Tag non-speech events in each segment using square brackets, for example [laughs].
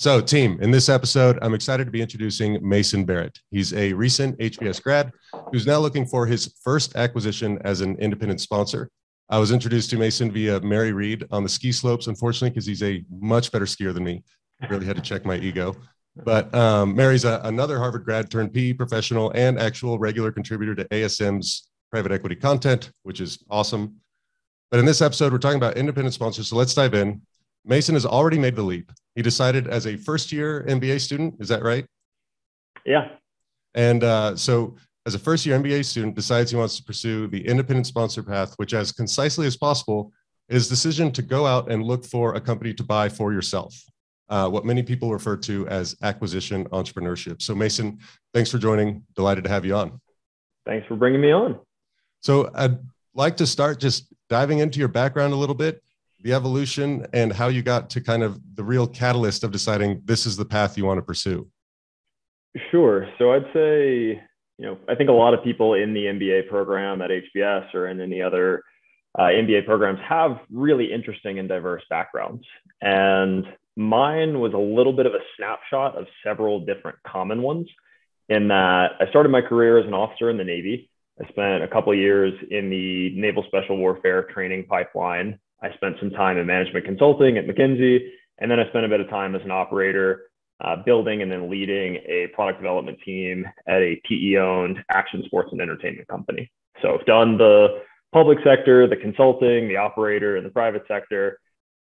So, team, in this episode, I'm excited to be introducing Mason Barrett. He's a recent HBS grad who's now looking for his first acquisition as an independent sponsor. I was introduced to Mason via Mary Reed on the ski slopes, unfortunately, because he's a much better skier than me. Really had to check my ego. But um, Mary's a, another Harvard grad turned PE professional and actual regular contributor to ASM's private equity content, which is awesome. But in this episode, we're talking about independent sponsors. So let's dive in. Mason has already made the leap. He decided as a first year MBA student, is that right? Yeah. And uh, so, as a first year MBA student, decides he wants to pursue the independent sponsor path, which, as concisely as possible, is decision to go out and look for a company to buy for yourself. Uh, what many people refer to as acquisition entrepreneurship. So, Mason, thanks for joining. Delighted to have you on. Thanks for bringing me on. So, I'd like to start just diving into your background a little bit the evolution and how you got to kind of the real catalyst of deciding this is the path you want to pursue. Sure. So I'd say, you know, I think a lot of people in the MBA program at HBS or in any other uh, MBA programs have really interesting and diverse backgrounds. And mine was a little bit of a snapshot of several different common ones in that I started my career as an officer in the Navy. I spent a couple years in the Naval Special Warfare training pipeline I spent some time in management consulting at McKinsey, and then I spent a bit of time as an operator, uh, building and then leading a product development team at a PE-owned action sports and entertainment company. So I've done the public sector, the consulting, the operator, and the private sector.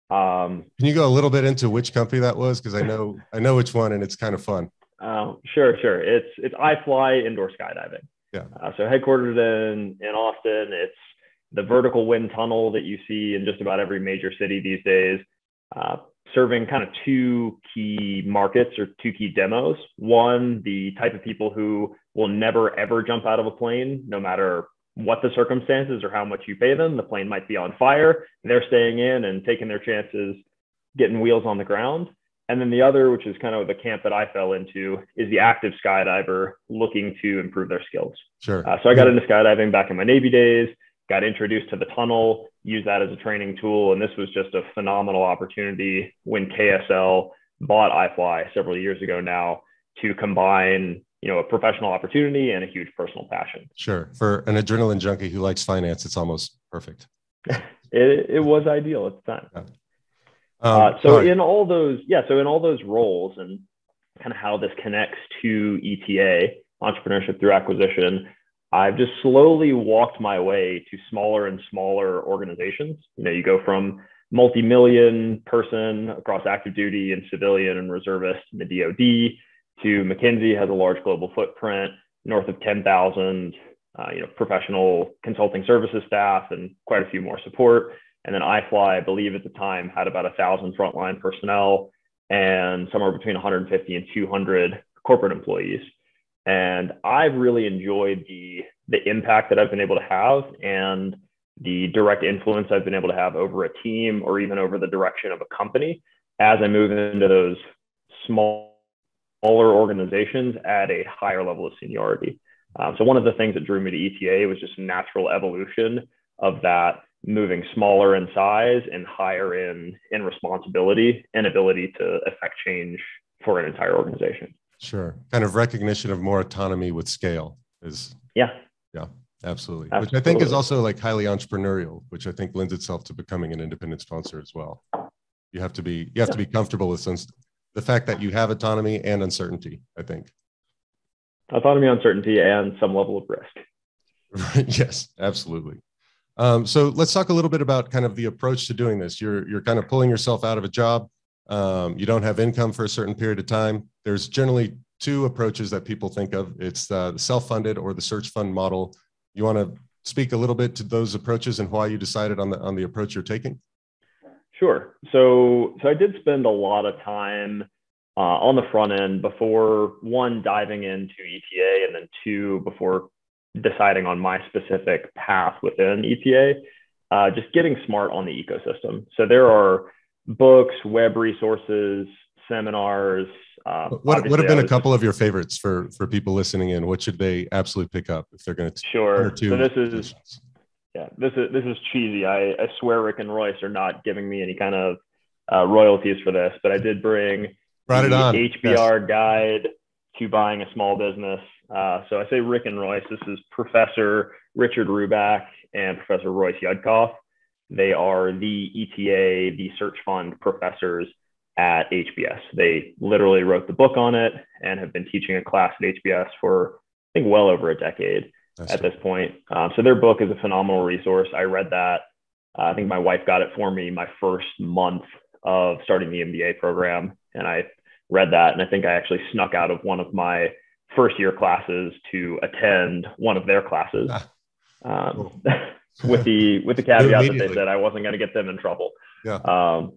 Um, Can you go a little bit into which company that was? Because I know I know which one, and it's kind of fun. Uh, sure, sure. It's it's iFly Indoor Skydiving. Yeah. Uh, so headquartered in in Austin. It's the vertical wind tunnel that you see in just about every major city these days, uh, serving kind of two key markets or two key demos. One, the type of people who will never ever jump out of a plane, no matter what the circumstances or how much you pay them. The plane might be on fire. They're staying in and taking their chances, getting wheels on the ground. And then the other, which is kind of the camp that I fell into, is the active skydiver looking to improve their skills. Sure. Uh, so I got into skydiving back in my Navy days got introduced to the tunnel, used that as a training tool. And this was just a phenomenal opportunity when KSL bought iFly several years ago now to combine, you know, a professional opportunity and a huge personal passion. Sure. For an adrenaline junkie who likes finance, it's almost perfect. [laughs] it, it was ideal at the time. Yeah. Um, uh, so in all those, yeah, so in all those roles and kind of how this connects to ETA, entrepreneurship through acquisition, I've just slowly walked my way to smaller and smaller organizations. You know, you go from multi-million person across active duty and civilian and reservist in the DoD to McKinsey has a large global footprint, north of 10,000, uh, you know, professional consulting services staff and quite a few more support. And then iFly, I believe at the time, had about a thousand frontline personnel and somewhere between 150 and 200 corporate employees. And I've really enjoyed the the impact that I've been able to have and the direct influence I've been able to have over a team or even over the direction of a company as I move into those small, smaller organizations at a higher level of seniority. Um, so one of the things that drew me to ETA was just natural evolution of that moving smaller in size and higher in in responsibility and ability to affect change for an entire organization. Sure. Kind of recognition of more autonomy with scale is. Yeah. Yeah, absolutely. absolutely. Which I think is also like highly entrepreneurial, which I think lends itself to becoming an independent sponsor as well. You have to be you have yeah. to be comfortable with some, the fact that you have autonomy and uncertainty, I think. Autonomy, uncertainty, and some level of risk. [laughs] yes, absolutely. Um, so let's talk a little bit about kind of the approach to doing this. You're you're kind of pulling yourself out of a job. Um, you don't have income for a certain period of time there's generally two approaches that people think of. It's uh, the self-funded or the search fund model. You want to speak a little bit to those approaches and why you decided on the on the approach you're taking? Sure. So so I did spend a lot of time uh, on the front end before one diving into ETA and then two before deciding on my specific path within ETA. Uh, just getting smart on the ecosystem. So there are books, web resources, seminars, uh, what what have been a couple of your favorites for for people listening in? What should they absolutely pick up if they're going to? Sure. So this is yeah, this is this is cheesy. I, I swear Rick and Royce are not giving me any kind of uh, royalties for this, but I did bring Brought it on. HBR yes. guide to buying a small business. Uh, so I say Rick and Royce. This is Professor Richard Ruback and Professor Royce Yudkoff. They are the ETA, the search fund professors at HBS. They literally wrote the book on it and have been teaching a class at HBS for, I think, well over a decade That's at true. this point. Um, so their book is a phenomenal resource. I read that. Uh, I think my wife got it for me my first month of starting the MBA program. And I read that. And I think I actually snuck out of one of my first year classes to attend one of their classes. Ah, um, [laughs] with the with the [laughs] caveat that they said I wasn't going to get them in trouble. Yeah. Um,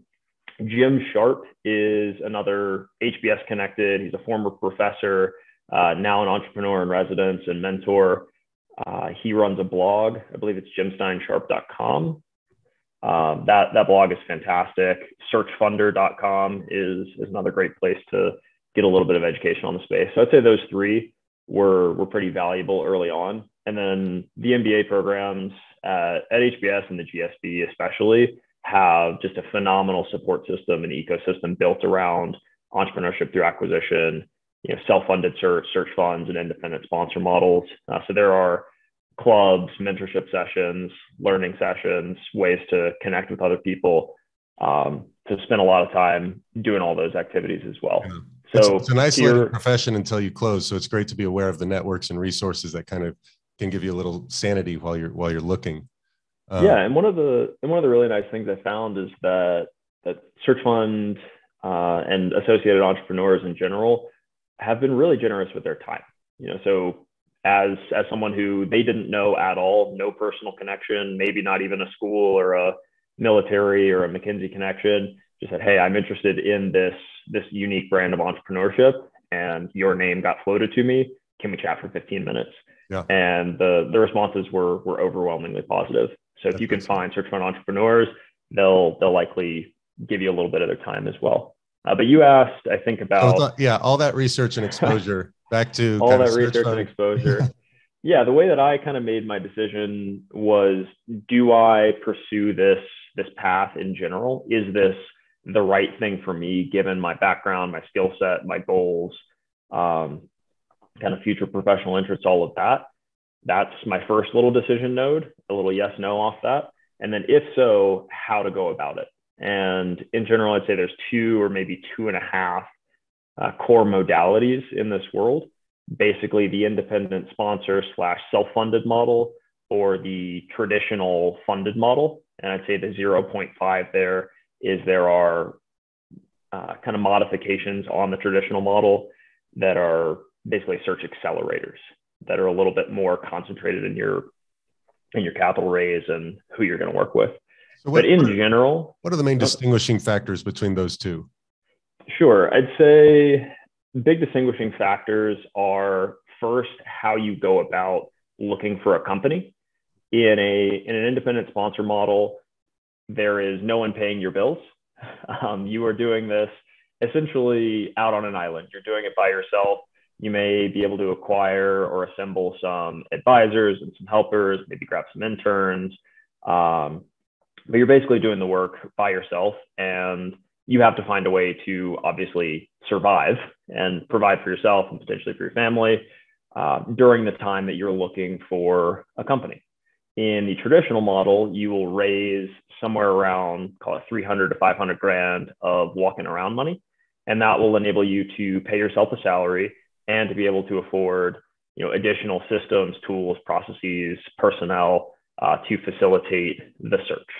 Jim Sharpe is another HBS connected. He's a former professor, uh, now an entrepreneur in residence and mentor. Uh, he runs a blog. I believe it's jimsteinsharp.com. Um, that that blog is fantastic. Searchfunder.com is is another great place to get a little bit of education on the space. So I'd say those three were were pretty valuable early on. And then the MBA programs at, at HBS and the GSB especially have just a phenomenal support system and ecosystem built around entrepreneurship through acquisition, you know, self-funded search, search funds, and independent sponsor models. Uh, so there are clubs, mentorship sessions, learning sessions, ways to connect with other people, um, to spend a lot of time doing all those activities as well. Yeah. So it's, it's an isolated profession until you close. So it's great to be aware of the networks and resources that kind of can give you a little sanity while you're while you're looking. Um, yeah, and one of the and one of the really nice things I found is that that search fund uh, and associated entrepreneurs in general have been really generous with their time. You know, so as as someone who they didn't know at all, no personal connection, maybe not even a school or a military or a McKinsey connection, just said, "Hey, I'm interested in this this unique brand of entrepreneurship, and your name got floated to me. Can we chat for 15 minutes?" Yeah. And the the responses were were overwhelmingly positive. So if you can find search fund entrepreneurs, they'll they'll likely give you a little bit of their time as well. Uh, but you asked, I think about yeah, all that research and [laughs] exposure back to all that research and exposure. [laughs] yeah, the way that I kind of made my decision was: Do I pursue this this path in general? Is this the right thing for me, given my background, my skill set, my goals, um, kind of future professional interests, all of that? That's my first little decision node, a little yes no off that. And then, if so, how to go about it. And in general, I'd say there's two or maybe two and a half uh, core modalities in this world. Basically, the independent sponsor slash self-funded model or the traditional funded model. And I'd say the 0.5 there is there are uh, kind of modifications on the traditional model that are basically search accelerators that are a little bit more concentrated in your in your capital raise and who you're going to work with. So what, but in what are, general, what are the main distinguishing factors between those two? Sure. I'd say big distinguishing factors are first how you go about looking for a company. In a in an independent sponsor model, there is no one paying your bills. [laughs] Um, you are doing this essentially out on an island. You're doing it by yourself. You may be able to acquire or assemble some advisors and some helpers, maybe grab some interns. Um, but you're basically doing the work by yourself and you have to find a way to obviously survive and provide for yourself and potentially for your family uh, during the time that you're looking for a company. In the traditional model, you will raise somewhere around call it 300 to 500 grand of walking around money, and that will enable you to pay yourself a salary and to be able to afford you know additional systems, tools, processes, personnel uh, to facilitate the search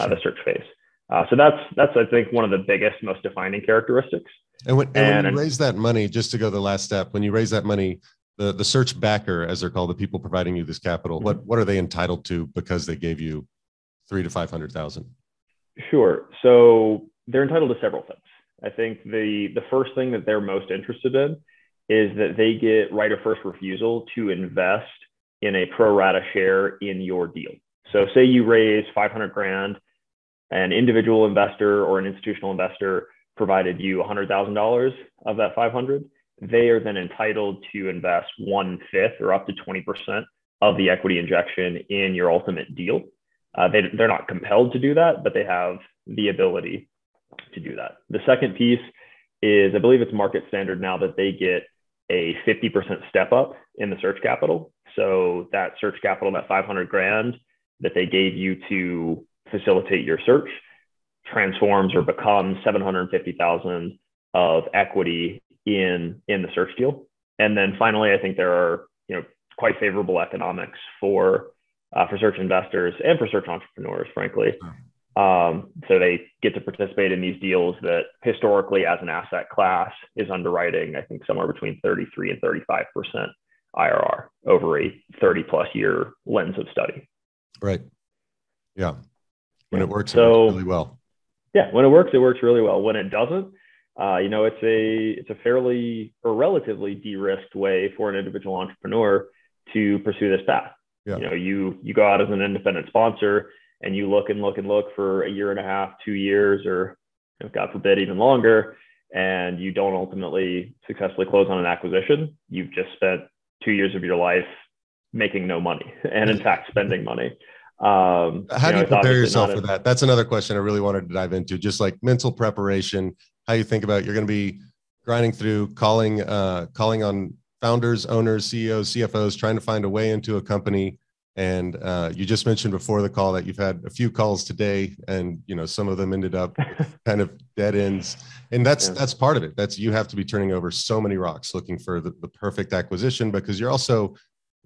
uh, the search phase. Uh, so that's that's I think one of the biggest, most defining characteristics. And when, and, and when you raise that money, just to go the last step, when you raise that money, the the search backer, as they're called, the people providing you this capital, mm-hmm. what what are they entitled to because they gave you three to five hundred thousand? Sure. So they're entitled to several things. I think the the first thing that they're most interested in is that they get right of first refusal to invest in a pro rata share in your deal. So say you raise 500 grand, an individual investor or an institutional investor provided you $100,000 of that 500, they are then entitled to invest one fifth or up to 20% of the equity injection in your ultimate deal. Uh, they, they're not compelled to do that, but they have the ability to do that. The second piece is I believe it's market standard now that they get a 50% step up in the search capital. So that search capital, that 500 grand that they gave you to facilitate your search, transforms or becomes 750,000 of equity in in the search deal. And then finally, I think there are you know quite favorable economics for uh, for search investors and for search entrepreneurs, frankly. Um, so they get to participate in these deals that historically, as an asset class, is underwriting, I think, somewhere between 33 and 35 percent IRR over a 30 plus year lens of study. Right. Yeah. When it works, so, it works really well. Yeah, when it works, it works really well. When it doesn't, uh, you know, it's a it's a fairly or relatively de-risked way for an individual entrepreneur to pursue this path. Yeah. You know, you you go out as an independent sponsor and you look and look and look for a year and a half, two years, or God forbid, even longer, and you don't ultimately successfully close on an acquisition. You've just spent two years of your life making no money [laughs] and in fact spending money. Um, how do you, know, you prepare yourself for that? That's another question I really wanted to dive into. Just like mental preparation, how you think about you're going to be grinding through, calling, uh, calling on founders, owners, CEOs, CFOs, trying to find a way into a company. And uh, you just mentioned before the call that you've had a few calls today, and you know some of them ended up [laughs] kind of dead ends. And that's yeah. that's part of it. That's you have to be turning over so many rocks looking for the, the perfect acquisition because you're also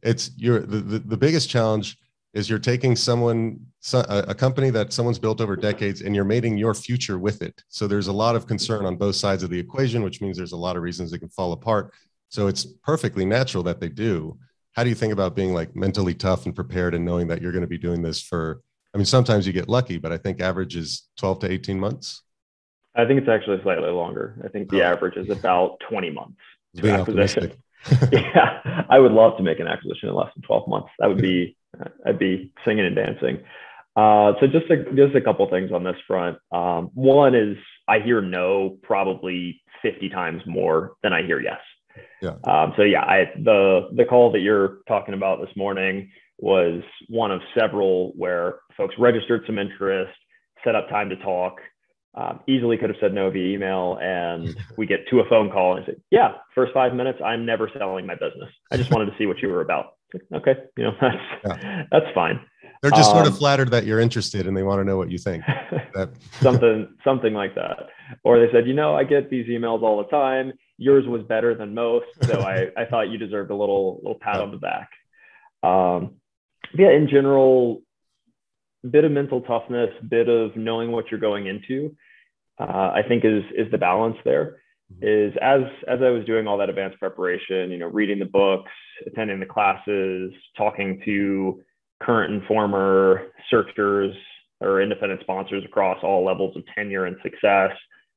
it's you're the, the, the biggest challenge is you're taking someone a company that someone's built over decades and you're mating your future with it so there's a lot of concern on both sides of the equation which means there's a lot of reasons it can fall apart so it's perfectly natural that they do how do you think about being like mentally tough and prepared and knowing that you're going to be doing this for i mean sometimes you get lucky but i think average is 12 to 18 months i think it's actually slightly longer i think the oh. average is about 20 months to acquisition [laughs] [laughs] yeah i would love to make an acquisition in less than 12 months that would be I'd be singing and dancing. Uh, so just a, just a couple things on this front. Um, one is I hear no probably 50 times more than I hear yes. Yeah. Um, so yeah, I, the the call that you're talking about this morning was one of several where folks registered some interest, set up time to talk. Um, easily could have said no via email, and [laughs] we get to a phone call and I said, "Yeah, first five minutes, I'm never selling my business. I just wanted to see what you were about." okay, you know, [laughs] that's yeah. that's fine. They're just um, sort of um, flattered that you're interested and they want to know what you think. [laughs] something something like that. Or they said, you know, I get these emails all the time. Yours was better than most, so [laughs] I, I thought you deserved a little little pat on the back. Um, yeah, in general, a bit of mental toughness, bit of knowing what you're going into. Uh, I think is is the balance there. Mm-hmm. is as as I was doing all that advanced preparation, you know, reading the books, attending the classes, talking to current and former searchers or independent sponsors across all levels of tenure and success,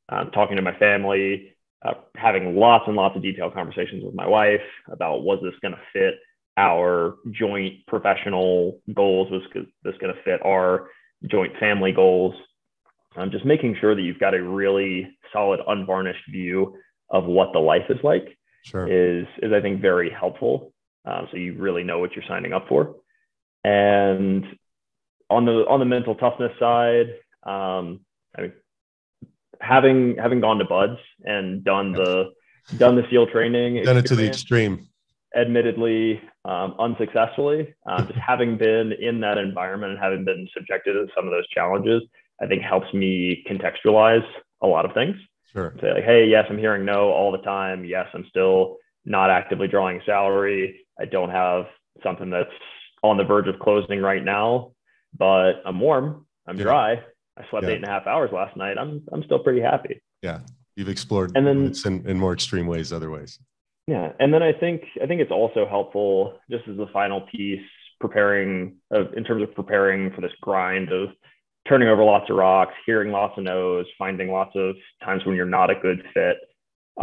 um, talking to my family, uh, having lots and lots of detailed conversations with my wife about was this going to fit our joint professional goals? Was this going to fit our joint family goals? um, just making sure that you've got a really solid, unvarnished view of what the life is like sure. is is I think very helpful. Um, so you really know what you're signing up for. And on the on the mental toughness side, um, I mean, having having gone to BUD/S and done the done the SEAL training, done it to the extreme. Admittedly, um, unsuccessfully, uh, just [laughs] having been in that environment and having been subjected to some of those challenges, I think helps me contextualize a lot of things. Sure. Say like, hey, yes, I'm hearing no all the time. Yes, I'm still not actively drawing salary. I don't have something that's on the verge of closing right now, but I'm warm. I'm yeah. dry. I slept yeah. eight and a half hours last night. I'm I'm still pretty happy. Yeah, you've explored and then it's in, in more extreme ways, other ways. Yeah, and then I think I think it's also helpful just as the final piece, preparing of, in terms of preparing for this grind of turning over lots of rocks, hearing lots of no's, finding lots of times when you're not a good fit,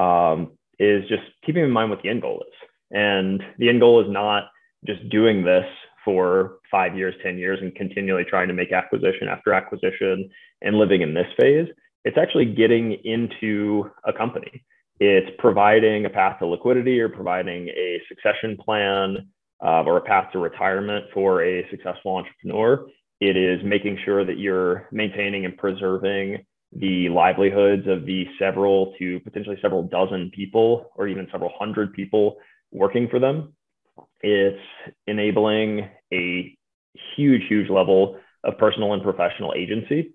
um, is just keeping in mind what the end goal is. And the end goal is not just doing this for five years, 10 years, and continually trying to make acquisition after acquisition and living in this phase. It's actually getting into a company. It's providing a path to liquidity or providing a succession plan uh, or a path to retirement for a successful entrepreneur it is making sure that you're maintaining and preserving the livelihoods of the several to potentially several dozen people or even several hundred people working for them. It's enabling a huge, huge level of personal and professional agency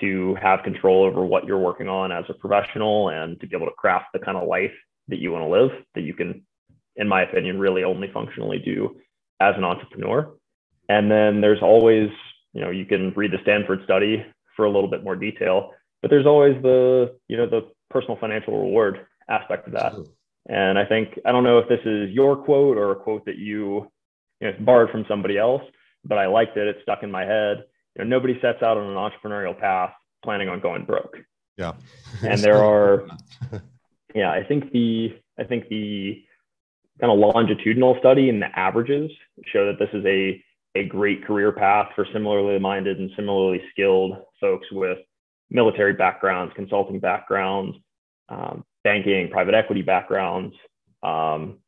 to have control over what you're working on as a professional and to be able to craft the kind of life that you want to live that you can, in my opinion, really only functionally do as an entrepreneur. And then there's always, you know, you can read the Stanford study for a little bit more detail, but there's always the, you know, the personal financial reward aspect of that. And I think, I don't know if this is your quote or a quote that you, you know, borrowed from somebody else, but I liked it. It stuck in my head. You know, nobody sets out on an entrepreneurial path planning on going broke. Yeah. and there [laughs] are, [laughs] yeah, I think the, I think the kind of longitudinal study and the averages show that this is a, a great career path for similarly minded and similarly skilled folks with military backgrounds, consulting backgrounds, um, banking, private equity backgrounds, um,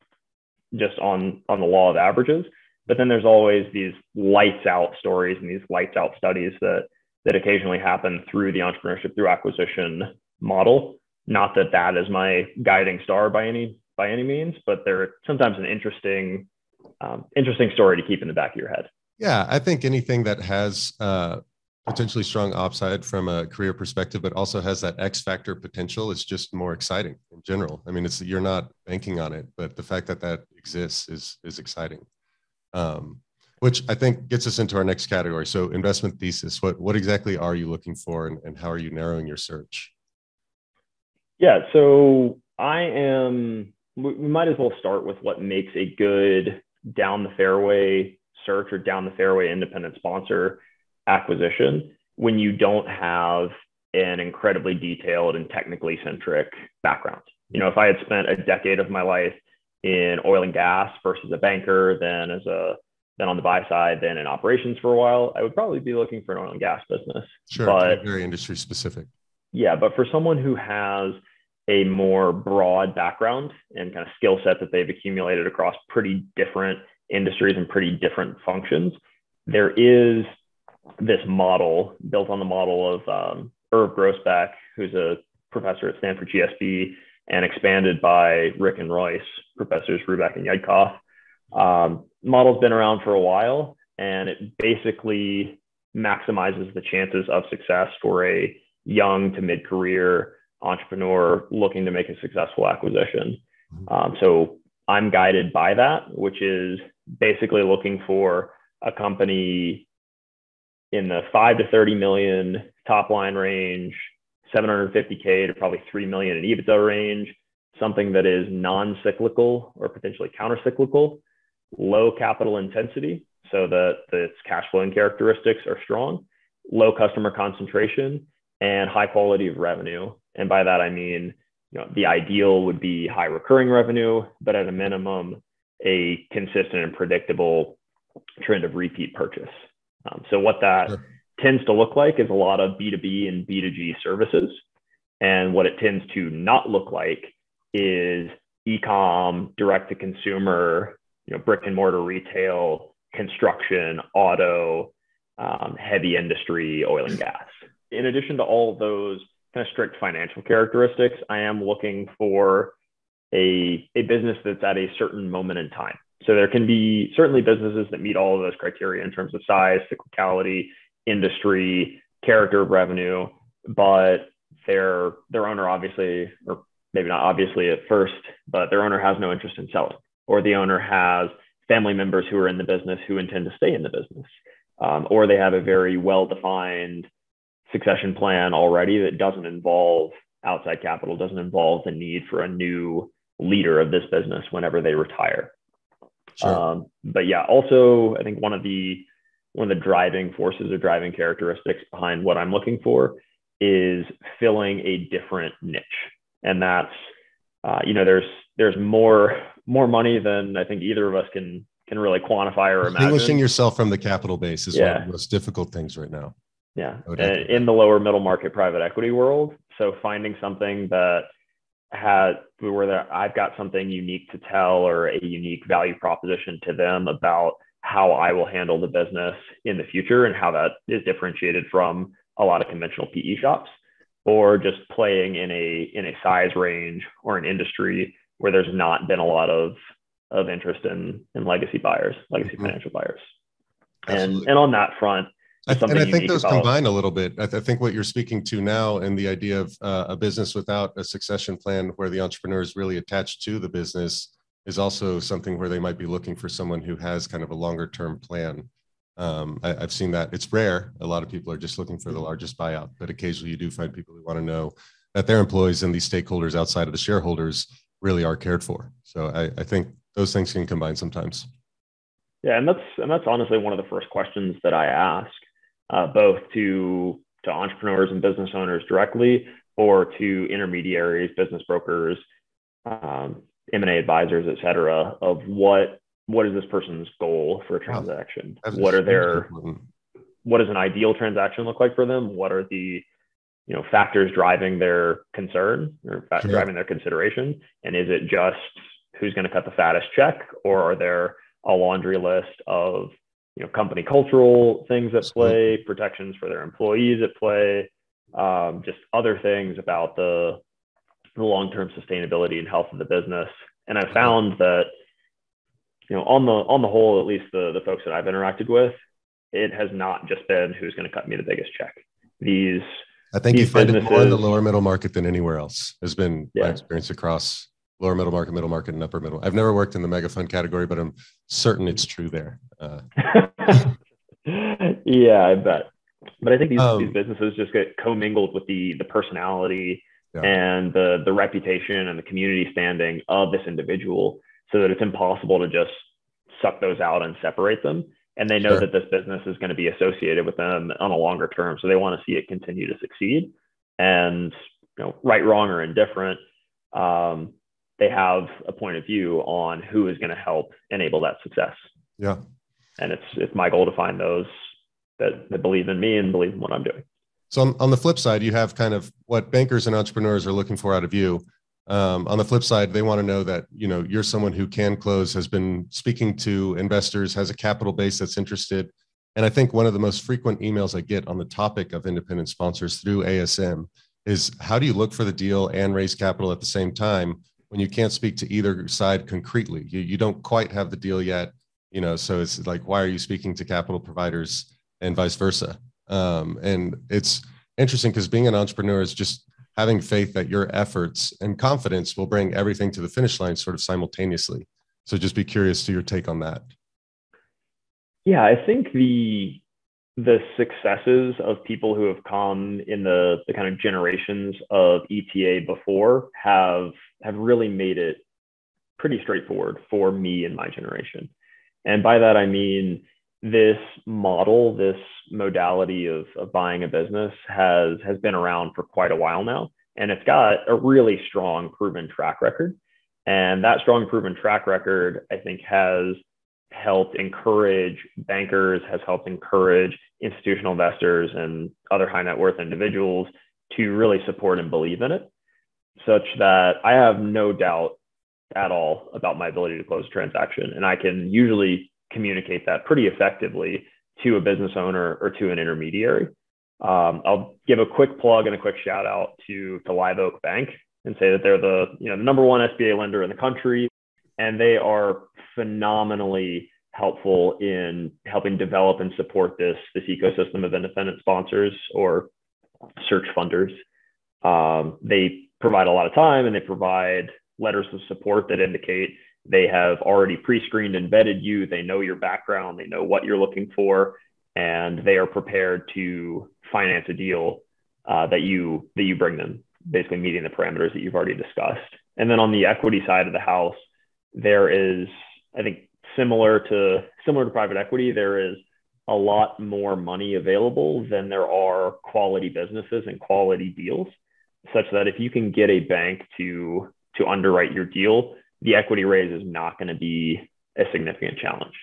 just on on the law of averages. But then there's always these lights out stories and these lights out studies that that occasionally happen through the entrepreneurship through acquisition model. Not that that is my guiding star by any by any means, but they're sometimes an interesting um, interesting story to keep in the back of your head. Yeah, I think anything that has uh, potentially strong upside from a career perspective, but also has that X factor potential It's just more exciting in general. I mean, it's you're not banking on it, but the fact that that exists is is exciting. Um, which I think gets us into our next category. So, investment thesis. What what exactly are you looking for, and, and how are you narrowing your search? Yeah, so I am. We might as well start with what makes a good down the fairway search or down the fairway independent sponsor acquisition when you don't have an incredibly detailed and technically centric background. You know, if I had spent a decade of my life in oil and gas versus a banker, then as a then on the buy side, then in operations for a while, I would probably be looking for an oil and gas business. Sure, but, very industry specific. Yeah, but for someone who has a more broad background and kind of skill set that they've accumulated across pretty different industries and pretty different functions, there is this model built on the model of um, Irv who's a professor at Stanford GSB, and expanded by Rick and Royce, professors Ruback and Yudkoff. Um, model's been around for a while, and it basically maximizes the chances of success for a young to mid-career entrepreneur looking to make a successful acquisition. Um, so I'm guided by that, which is basically looking for a company in the five to 30 million top line range, 750K to probably 3 million in EBITDA range, something that is non cyclical or potentially counter cyclical, low capital intensity, so that its cash flowing characteristics are strong, low customer concentration, and high quality of revenue. And by that, I mean, you know, the ideal would be high recurring revenue, but at a minimum, a consistent and predictable trend of repeat purchase. Um, so what that sure. tends to look like is a lot of B2B and B2G services. And what it tends to not look like is e-com, direct to consumer, you know, brick and mortar retail, construction, auto, um, heavy industry, oil and gas. In addition to all of those kind of strict financial characteristics, I am looking for a, a business that's at a certain moment in time. So there can be certainly businesses that meet all of those criteria in terms of size, cyclicality, industry, character of revenue, but their their owner obviously, or maybe not obviously at first, but their owner has no interest in selling, or the owner has family members who are in the business who intend to stay in the business, um, or they have a very well defined succession plan already that doesn't involve outside capital, doesn't involve the need for a new leader of this business whenever they retire. Sure. Um, but yeah, also I think one of the one of the driving forces or driving characteristics behind what I'm looking for is filling a different niche, and that's uh, you know there's there's more more money than I think either of us can can really quantify or imagine. Distinguishing yourself from the capital base is yeah. one of the most difficult things right now. Yeah, in the lower middle market private equity world. So finding something that had where that I've got something unique to tell or a unique value proposition to them about how I will handle the business in the future and how that is differentiated from a lot of conventional PE shops. or just playing in a in a size range or an industry where there's not been a lot of of interest in in legacy buyers, legacy mm-hmm. financial buyers. Absolutely. And and on that front, I, and I think those about, combine a little bit. I, th- I, think what you're speaking to now and the idea of uh, a business without a succession plan where the entrepreneur is really attached to the business is also something where they might be looking for someone who has kind of a longer term plan. Um, I, have seen that it's rare. A lot of people are just looking for the largest buyout, but occasionally you do find people who want to know that their employees and these stakeholders outside of the shareholders really are cared for. So I, I think those things can combine sometimes. Yeah, and that's and that's honestly one of the first questions that I ask, uh, both to to entrepreneurs and business owners directly, or to intermediaries, business brokers, um, M&A advisors, et cetera, of what what is this person's goal for a transaction? what are their what does an ideal transaction look like for them? What are the you know factors driving their concern or sure. driving their consideration? And is it just who's going to cut the fattest check, or are there a laundry list of you know company cultural things at play, protections for their employees at play, um, just other things about the the long-term sustainability and health of the business. And I found that, you know, on the on the whole, at least the the folks that I've interacted with, it has not just been who's going to cut me the biggest check. These I think you find it more in the lower middle market than anywhere else. Has been yeah. my experience across lower middle market, middle market, and upper middle. I've never worked in the mega fund category, but I'm certain it's true there. Uh, [laughs] yeah, I bet. But I think these, um, these businesses just get commingled with the the personality yeah. and the the reputation and the community standing of this individual so that it's impossible to just suck those out and separate them and they know sure. that this business is going to be associated with them on a longer term so they want to see it continue to succeed and you know right wrong or indifferent um, they have a point of view on who is going to help enable that success yeah and it's it's my goal to find those that, that believe in me and believe in what i'm doing so on, on the flip side, you have kind of what bankers and entrepreneurs are looking for out of you. Um, on the flip side, they want to know that you know you're someone who can close, has been speaking to investors, has a capital base that's interested. And I think one of the most frequent emails I get on the topic of independent sponsors through ASM is how do you look for the deal and raise capital at the same time when you can't speak to either side concretely? You, you don't quite have the deal yet, you know. So it's like, why are you speaking to capital providers and vice versa? Um, and it's interesting because being an entrepreneur is just having faith that your efforts and confidence will bring everything to the finish line sort of simultaneously. So just be curious to your take on that. Yeah, I think the the successes of people who have come in the, the kind of generations of ETA before have have really made it pretty straightforward for me and my generation. And by that I mean this model, this modality of, of buying a business has has been around for quite a while now, and it's got a really strong proven track record. And that strong proven track record, I think, has helped encourage bankers, has helped encourage institutional investors and other high net worth individuals to really support and believe in it, such that I have no doubt at all about my ability to close a transaction. And I can usually communicate that pretty effectively to a business owner or to an intermediary. Um, I'll give a quick plug and a quick shout out to, to Live Oak Bank and say that they're the, you know, the number one SBA lender in the country. And they are phenomenally helpful in helping develop and support this, this ecosystem of independent sponsors or search funders. Um, they provide a lot of time and they provide letters of support that indicate they have already pre-screened and vetted you. They know your background. They know what you're looking for, and they are prepared to finance a deal uh, that you that you bring them, basically meeting the parameters that you've already discussed. And then on the equity side of the house, there is, I think, similar to similar to private equity, there is a lot more money available than there are quality businesses and quality deals, such that if you can get a bank to to underwrite your deal, the equity raise is not going to be a significant challenge.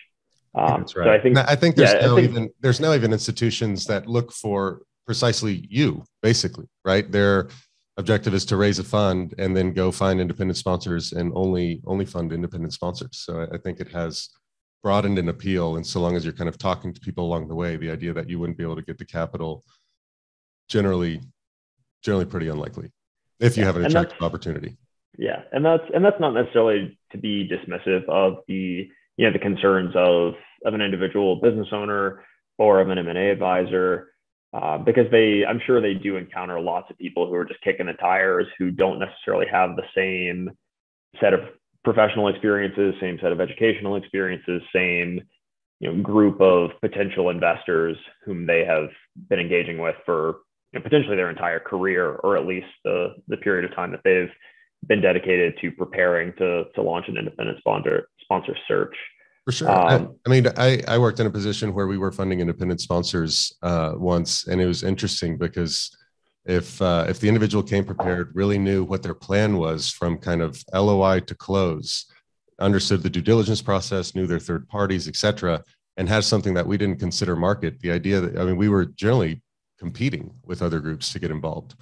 Um, That's right. So I think I think there's yeah, no think, even there's no even institutions that look for precisely you, basically, right? Their objective is to raise a fund and then go find independent sponsors and only only fund independent sponsors. So I, I think it has broadened an appeal. And so long as you're kind of talking to people along the way, the idea that you wouldn't be able to get the capital generally generally pretty unlikely if you yeah, have an attractive opportunity. Yeah, and that's and that's not necessarily to be dismissive of the you know the concerns of of an individual business owner or of an M&A advisor uh, because they I'm sure they do encounter lots of people who are just kicking the tires who don't necessarily have the same set of professional experiences, same set of educational experiences, same you know group of potential investors whom they have been engaging with for you know, potentially their entire career or at least the the period of time that they've been dedicated to preparing to to launch an independent sponsor sponsor search. For sure. Um, I, I, mean, I, I worked in a position where we were funding independent sponsors uh, once, and it was interesting because if uh, if the individual came prepared, really knew what their plan was from kind of LOI to close, understood the due diligence process, knew their third parties, et cetera, and has something that we didn't consider market. The idea that I mean, we were generally competing with other groups to get involved.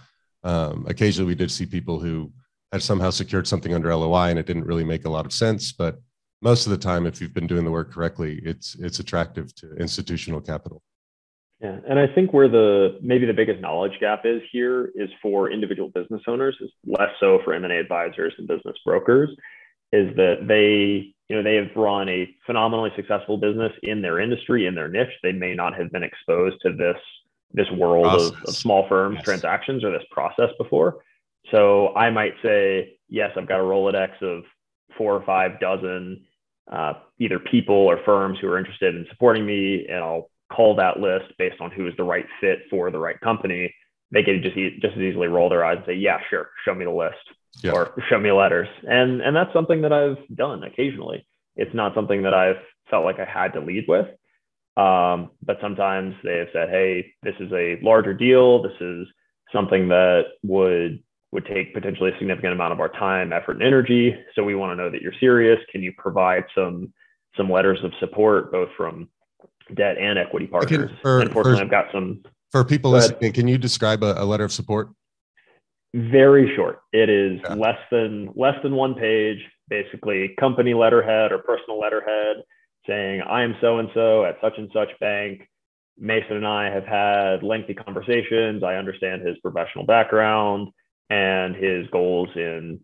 Um, occasionally, we did see people who had somehow secured something under LOI, and it didn't really make a lot of sense, but most of the time, if you've been doing the work correctly, it's it's attractive to institutional capital. Yeah, and I think where the maybe the biggest knowledge gap is here is for individual business owners, is less so for M&A advisors and business brokers, is that they you know they have run a phenomenally successful business in their industry in their niche. They may not have been exposed to this this world of, of, small firm yes. transactions or this process before. So I might say, yes, I've got a Rolodex of four or five dozen uh, either people or firms who are interested in supporting me, and I'll call that list based on who is the right fit for the right company. They can just just as easily roll their eyes and say, "Yeah, sure, show me the list," yeah. or "Show me letters," and and that's something that I've done occasionally. It's not something that I've felt like I had to lead with, um, but sometimes they have said, "Hey, this is a larger deal. This is something that would would take potentially a significant amount of our time, effort, and energy. So we want to know that you're serious. Can you provide some some letters of support, both from debt and equity partners? Can, for, Unfortunately, for, I've got some. For people listening, can you describe a, a, letter of support? Very short. It is yeah. less than less than one page. Basically, company letterhead or personal letterhead saying, "I am so and so at such and such bank." Mason and I have had lengthy conversations. I understand his professional background and his goals in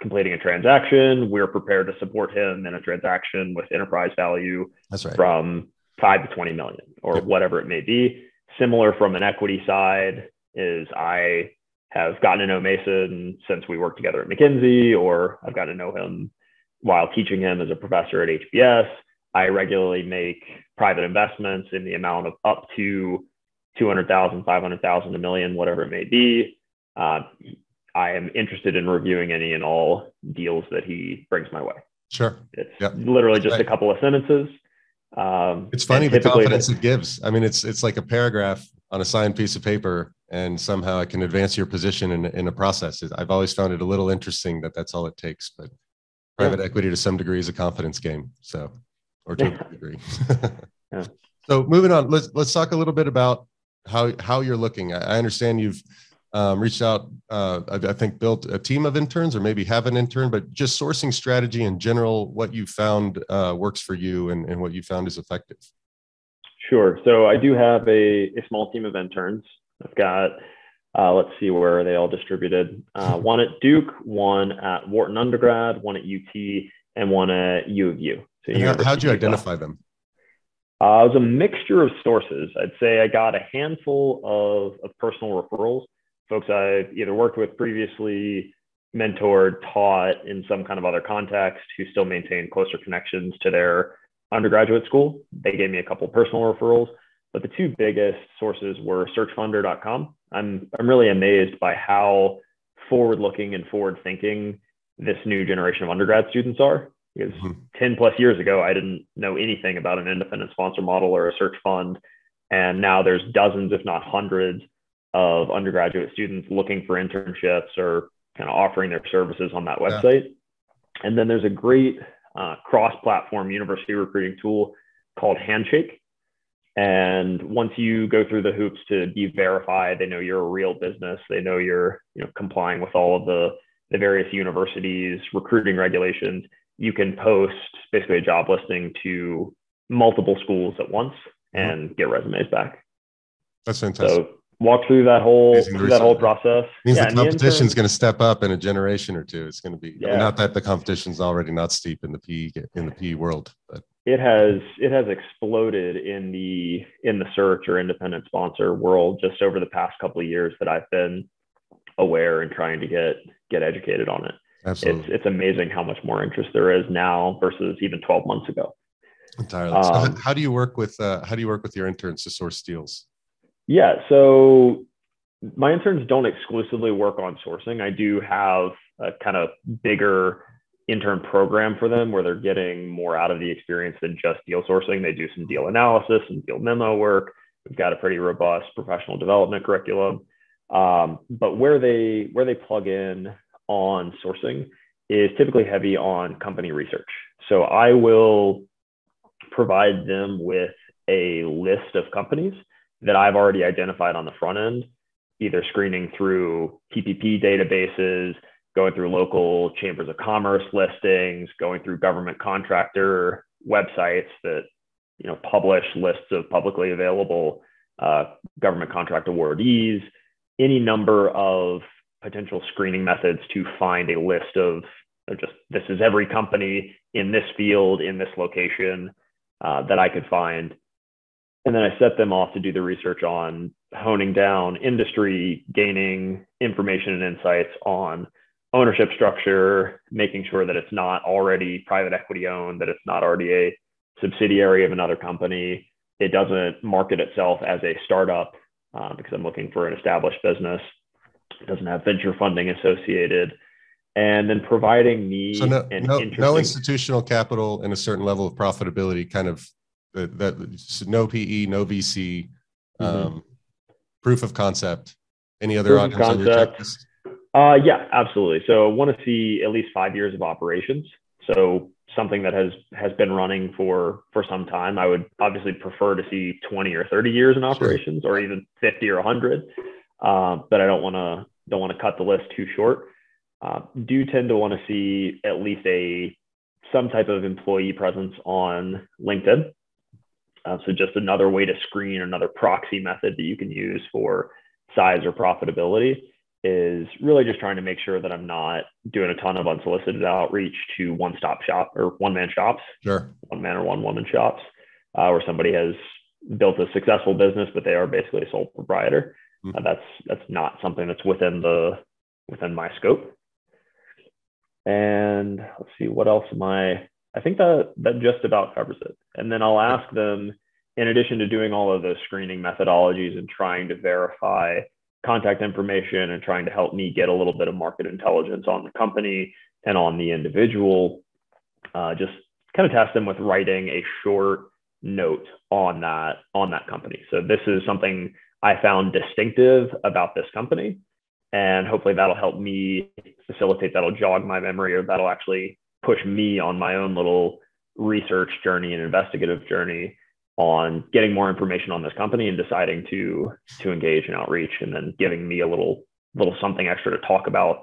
completing a transaction. We're prepared to support him in a transaction with enterprise value right. from five to 20 million or yep. whatever it may be. Similar from an equity side is I have gotten to know Mason since we worked together at McKinsey, or I've gotten to know him while teaching him as a professor at HBS. I regularly make private investments in the amount of up to 200,000, 500,000, a million, whatever it may be uh, I am interested in reviewing any and all deals that he brings my way. Sure. It's yep. literally just right. a couple of sentences. Um, it's funny the confidence it gives. I mean, it's it's like a paragraph on a signed piece of paper, and somehow it can advance your position in in a process. I've always found it a little interesting that that's all it takes. But private yeah. equity, to some degree, is a confidence game. So, or to a degree. [laughs] yeah. So, moving on, let's let's talk a little bit about how how you're looking. I, I understand you've um, reached out, uh, I, I, think built a team of interns or maybe have an intern, but just sourcing strategy in general, what you found uh, works for you and, and what you found is effective. Sure. So I do have a, a small team of interns. I've got, uh, let's see where are they all distributed. Uh, [laughs] one at Duke, one at Wharton undergrad, one at UT, and one at U of U. So how, how'd you identify them? Uh, it was a mixture of sources. I'd say I got a handful of, of personal referrals folks I've either worked with previously, mentored, taught in some kind of other context who still maintain closer connections to their undergraduate school. They gave me a couple personal referrals, but the two biggest sources were searchfunder.com. I'm, I'm really amazed by how forward looking and forward thinking this new generation of undergrad students are. Because mm-hmm. 10 plus years ago, I didn't know anything about an independent sponsor model or a search fund. And now there's dozens, if not hundreds, of undergraduate students looking for internships or kind of offering their services on that website. Yeah. And then there's a great uh, cross platform university recruiting tool called Handshake. And once you go through the hoops to be verified, they know you're a real business. They know you're you know, complying with all of the, the various universities, recruiting regulations. You can post basically a job listing to multiple schools at once mm-hmm. and get resumes back. That's fantastic. So walk through that whole through that whole process. Means yeah, the competition is going to step up in a generation or two. It's going to be yeah. I mean, not that the competition is already not steep in the P in the P world, but it has it has exploded in the in the search or independent sponsor world just over the past couple of years that I've been aware and trying to get get educated on it. Absolutely. It's it's amazing how much more interest there is now versus even 12 months ago. Entirely. Um, so how do you work with uh, how do you work with your interns to source deals? Yeah, so my interns don't exclusively work on sourcing. I do have a kind of bigger intern program for them where they're getting more out of the experience than just deal sourcing. They do some deal analysis and deal memo work. We've got a pretty robust professional development curriculum. Um, but where they where they plug in on sourcing is typically heavy on company research. So I will provide them with a list of companies that I've already identified on the front end, either screening through TPP databases, going through local chambers of commerce listings, going through government contractor websites that you know publish lists of publicly available uh, government contract awardees, any number of potential screening methods to find a list of, of just this is every company in this field in this location uh, that I could find. And then I set them off to do the research on honing down industry, gaining information and insights on ownership structure, making sure that it's not already private equity owned, that it's not already a subsidiary of another company. It doesn't market itself as a startup uh, because I'm looking for an established business. It doesn't have venture funding associated. And then providing me so no, no, no, institutional capital and a certain level of profitability, kind of that, that no PE, no VC, mm-hmm. um, proof of concept. Any other proof items on your checklist? Uh, yeah, absolutely. So I want to see at least five years of operations. So something that has has been running for for some time. I would obviously prefer to see 20 or 30 years in operations, sure. or even 50 or 100. Uh, but I don't want to don't want to cut the list too short. Uh, do tend to want to see at least a some type of employee presence on LinkedIn. Uh, so just another way to screen, another proxy method that you can use for size or profitability is really just trying to make sure that I'm not doing a ton of unsolicited outreach to one stop shop or one man shops, sure, one man or one woman shops, uh, where somebody has built a successful business, but they are basically a sole proprietor. Mm-hmm. Uh, that's that's not something that's within the within my scope. And let's see, what else am I? I think that that just about covers it. And then I'll ask them, in addition to doing all of those screening methodologies and trying to verify contact information and trying to help me get a little bit of market intelligence on the company and on the individual. Uh, just kind of task them with writing a short note on that on that company. So this is something I found distinctive about this company, and hopefully that'll help me facilitate. That'll jog my memory, or that'll actually push me on my own little research journey and investigative journey on getting more information on this company and deciding to to engage in outreach and then giving me a little little something extra to talk about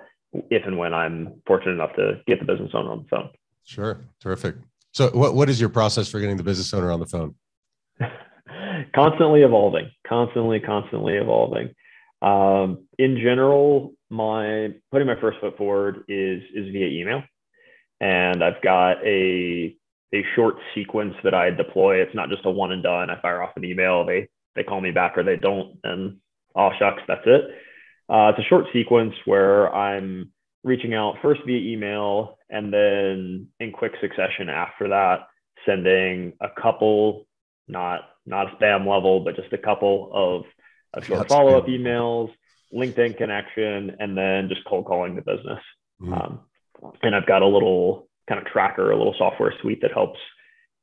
if and when I'm fortunate enough to get the business owner on the phone. Sure. Terrific. So what, what is your process for getting the business owner on the phone? [laughs] constantly evolving, constantly, constantly evolving. Um, in general, my putting my first foot forward is is via email. And I've got a a short sequence that I deploy. It's not just a one and done. I fire off an email, they they call me back or they don't, and all shucks, that's it. Uh, it's a short sequence where I'm reaching out first via email and then in quick succession after that, sending a couple, not not spam level, but just a couple of, of short follow up emails, LinkedIn connection, and then just cold calling the business. Mm-hmm. Um, and I've got a little kind of tracker, a little software suite that helps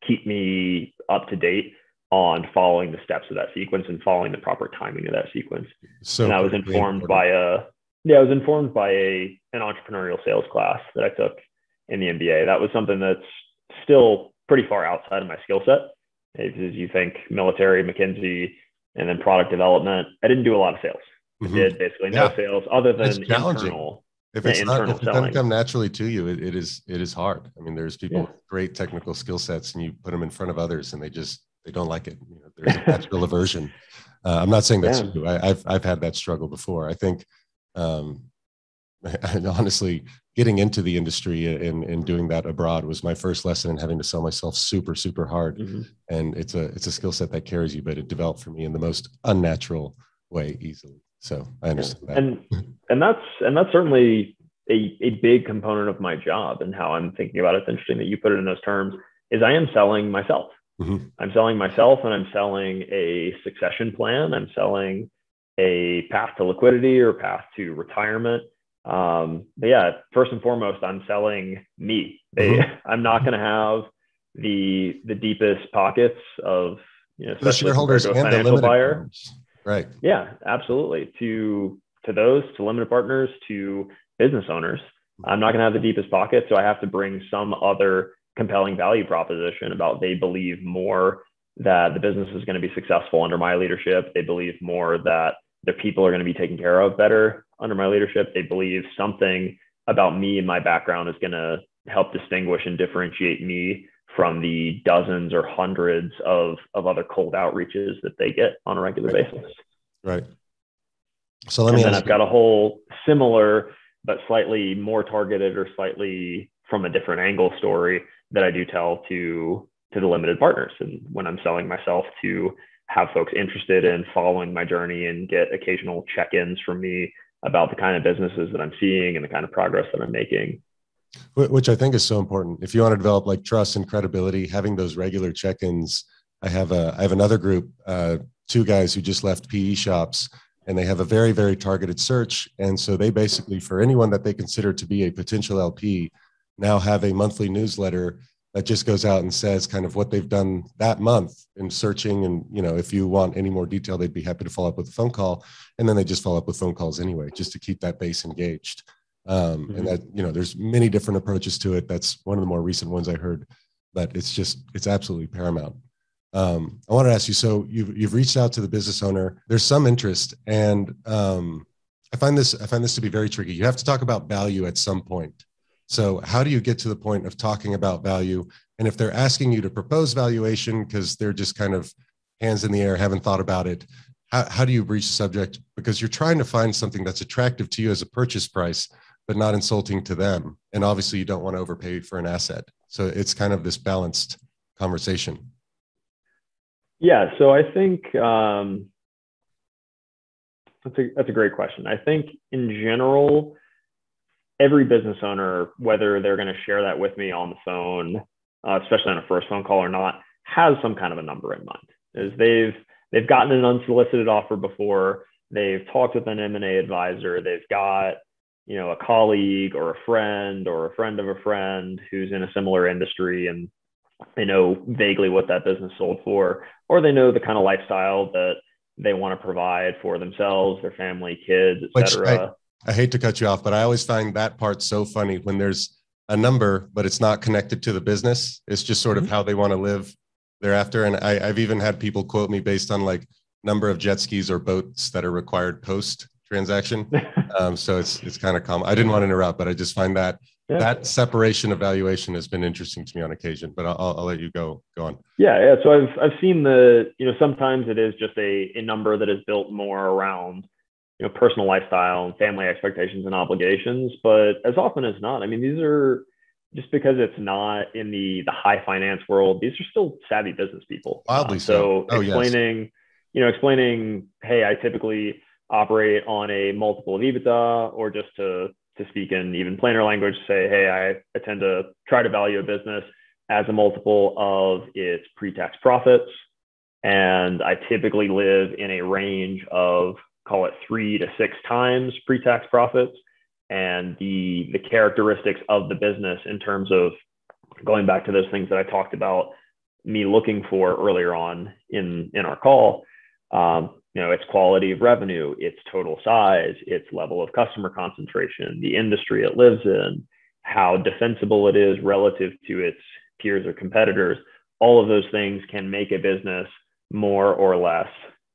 keep me up to date on following the steps of that sequence and following the proper timing of that sequence. So and I was informed by a yeah, I was informed by a an entrepreneurial sales class that I took in the MBA. That was something that's still pretty far outside of my skill set. As you think military, McKinsey, and then product development, I didn't do a lot of sales. Mm-hmm. I did basically no yeah. sales other than internal if it's not if it doesn't come naturally to you it, it is it is hard i mean there's people yeah. with great technical skill sets and you put them in front of others and they just they don't like it you know, there's a [laughs] natural aversion Uh, I'm not saying that's yeah. true. I, have I've had that struggle before. I think, um, [laughs] and honestly, getting into the industry and, and doing that abroad was my first lesson in having to sell myself super super hard. Mm-hmm. And it's a it's a skill set that carries you, but it developed for me in the most unnatural way easily. So I understand yeah. that. And and that's and that's certainly a, a big component of my job and how I'm thinking about it. It's interesting that you put it in those terms. Is I am selling myself. Mm-hmm. I'm selling myself, and I'm selling a succession plan. I'm selling a path to liquidity or path to retirement. Um, but yeah, first and foremost, I'm selling me. Mm-hmm. [laughs] I'm not going to have the the deepest pockets of you know, the shareholders and the limited buyer. Partners. Right. Yeah, absolutely. To to those, to limited partners, to business owners, I'm not going to have the deepest pockets, so I have to bring some other compelling value proposition about they believe more that the business is going to be successful under my leadership. They believe more that their people are going to be taken care of better under my leadership. They believe something about me and my background is going to help distinguish and differentiate me from the dozens or hundreds of, of other cold outreaches that they get on a regular right. basis. Right. So let me. And then I've got a whole similar but slightly more targeted or slightly from a different angle story that I do tell to to the limited partners. And when I'm selling myself to have folks interested in following my journey and get occasional check-ins from me about the kind of businesses that I'm seeing and the kind of progress that I'm making which I think is so important. If you want to develop like trust and credibility, having those regular check-ins. I have a I have another group, uh, two guys who just left PE shops, and they have a very very targeted search. And so they basically, for anyone that they consider to be a potential LP, now have a monthly newsletter that just goes out and says kind of what they've done that month in searching and you know if you want any more detail they'd be happy to follow up with a phone call and then they just follow up with phone calls anyway just to keep that base engaged um, mm-hmm. and that you know there's many different approaches to it. That's one of the more recent ones i heard but it's just it's absolutely paramount. Um, i wanted to ask you so you've, you've reached out to the business owner. There's some interest and um, i find this i find this to be very tricky. You have to talk about value at some point. So how do you get to the point of talking about value? And if they're asking you to propose valuation because they're just kind of hands in the air haven't thought about it how, how do you breach the subject? Because you're trying to find something that's attractive to you as a purchase price but not insulting to them. And obviously, you don't want to overpay for an asset. So it's kind of this balanced conversation. Yeah. So I think um, that's a that's a great question. I think in general, every business owner, whether they're going to share that with me on the phone, uh, especially on a first phone call or not, has some kind of a number in mind. Is they've they've gotten an unsolicited offer before. They've talked with an M and A advisor. They've got you know a colleague or a friend or a friend of a friend who's in a similar industry and they know vaguely what that business sold for or they know the kind of lifestyle that they want to provide for themselves their family kids etc I, I hate to cut you off but i always find that part so funny when there's a number but it's not connected to the business. It's just sort of mm-hmm. how they want to live thereafter. And I, i've even had people quote me based on like number of jet skis or boats that are required post transaction. [laughs] Um, so it's it's kind of common. I didn't want to interrupt, but I just find that yeah. that separation evaluation has been interesting to me on occasion. But I'll, I'll let you go go on. Yeah, yeah. So I've I've seen the you know sometimes it is just a a number that is built more around you know personal lifestyle and family expectations and obligations, but as often as not, I mean these are just because it's not in the the high finance world, these are still savvy business people. Wildly um, so. So oh, explaining, yes. you know, explaining, hey, I typically operate on a multiple of EBITDA, or just to to speak in even plainer language, say, hey, I, tend to try to value a business as a multiple of its pre-tax profits. And I typically live in a range of call it three to six times pre-tax profits. And the the characteristics of the business in terms of going back to those things that I talked about me looking for earlier on in in our call. Um, you know its quality of revenue its total size its level of customer concentration the industry it lives in how defensible it is relative to its peers or competitors. All of those things can make a business more or less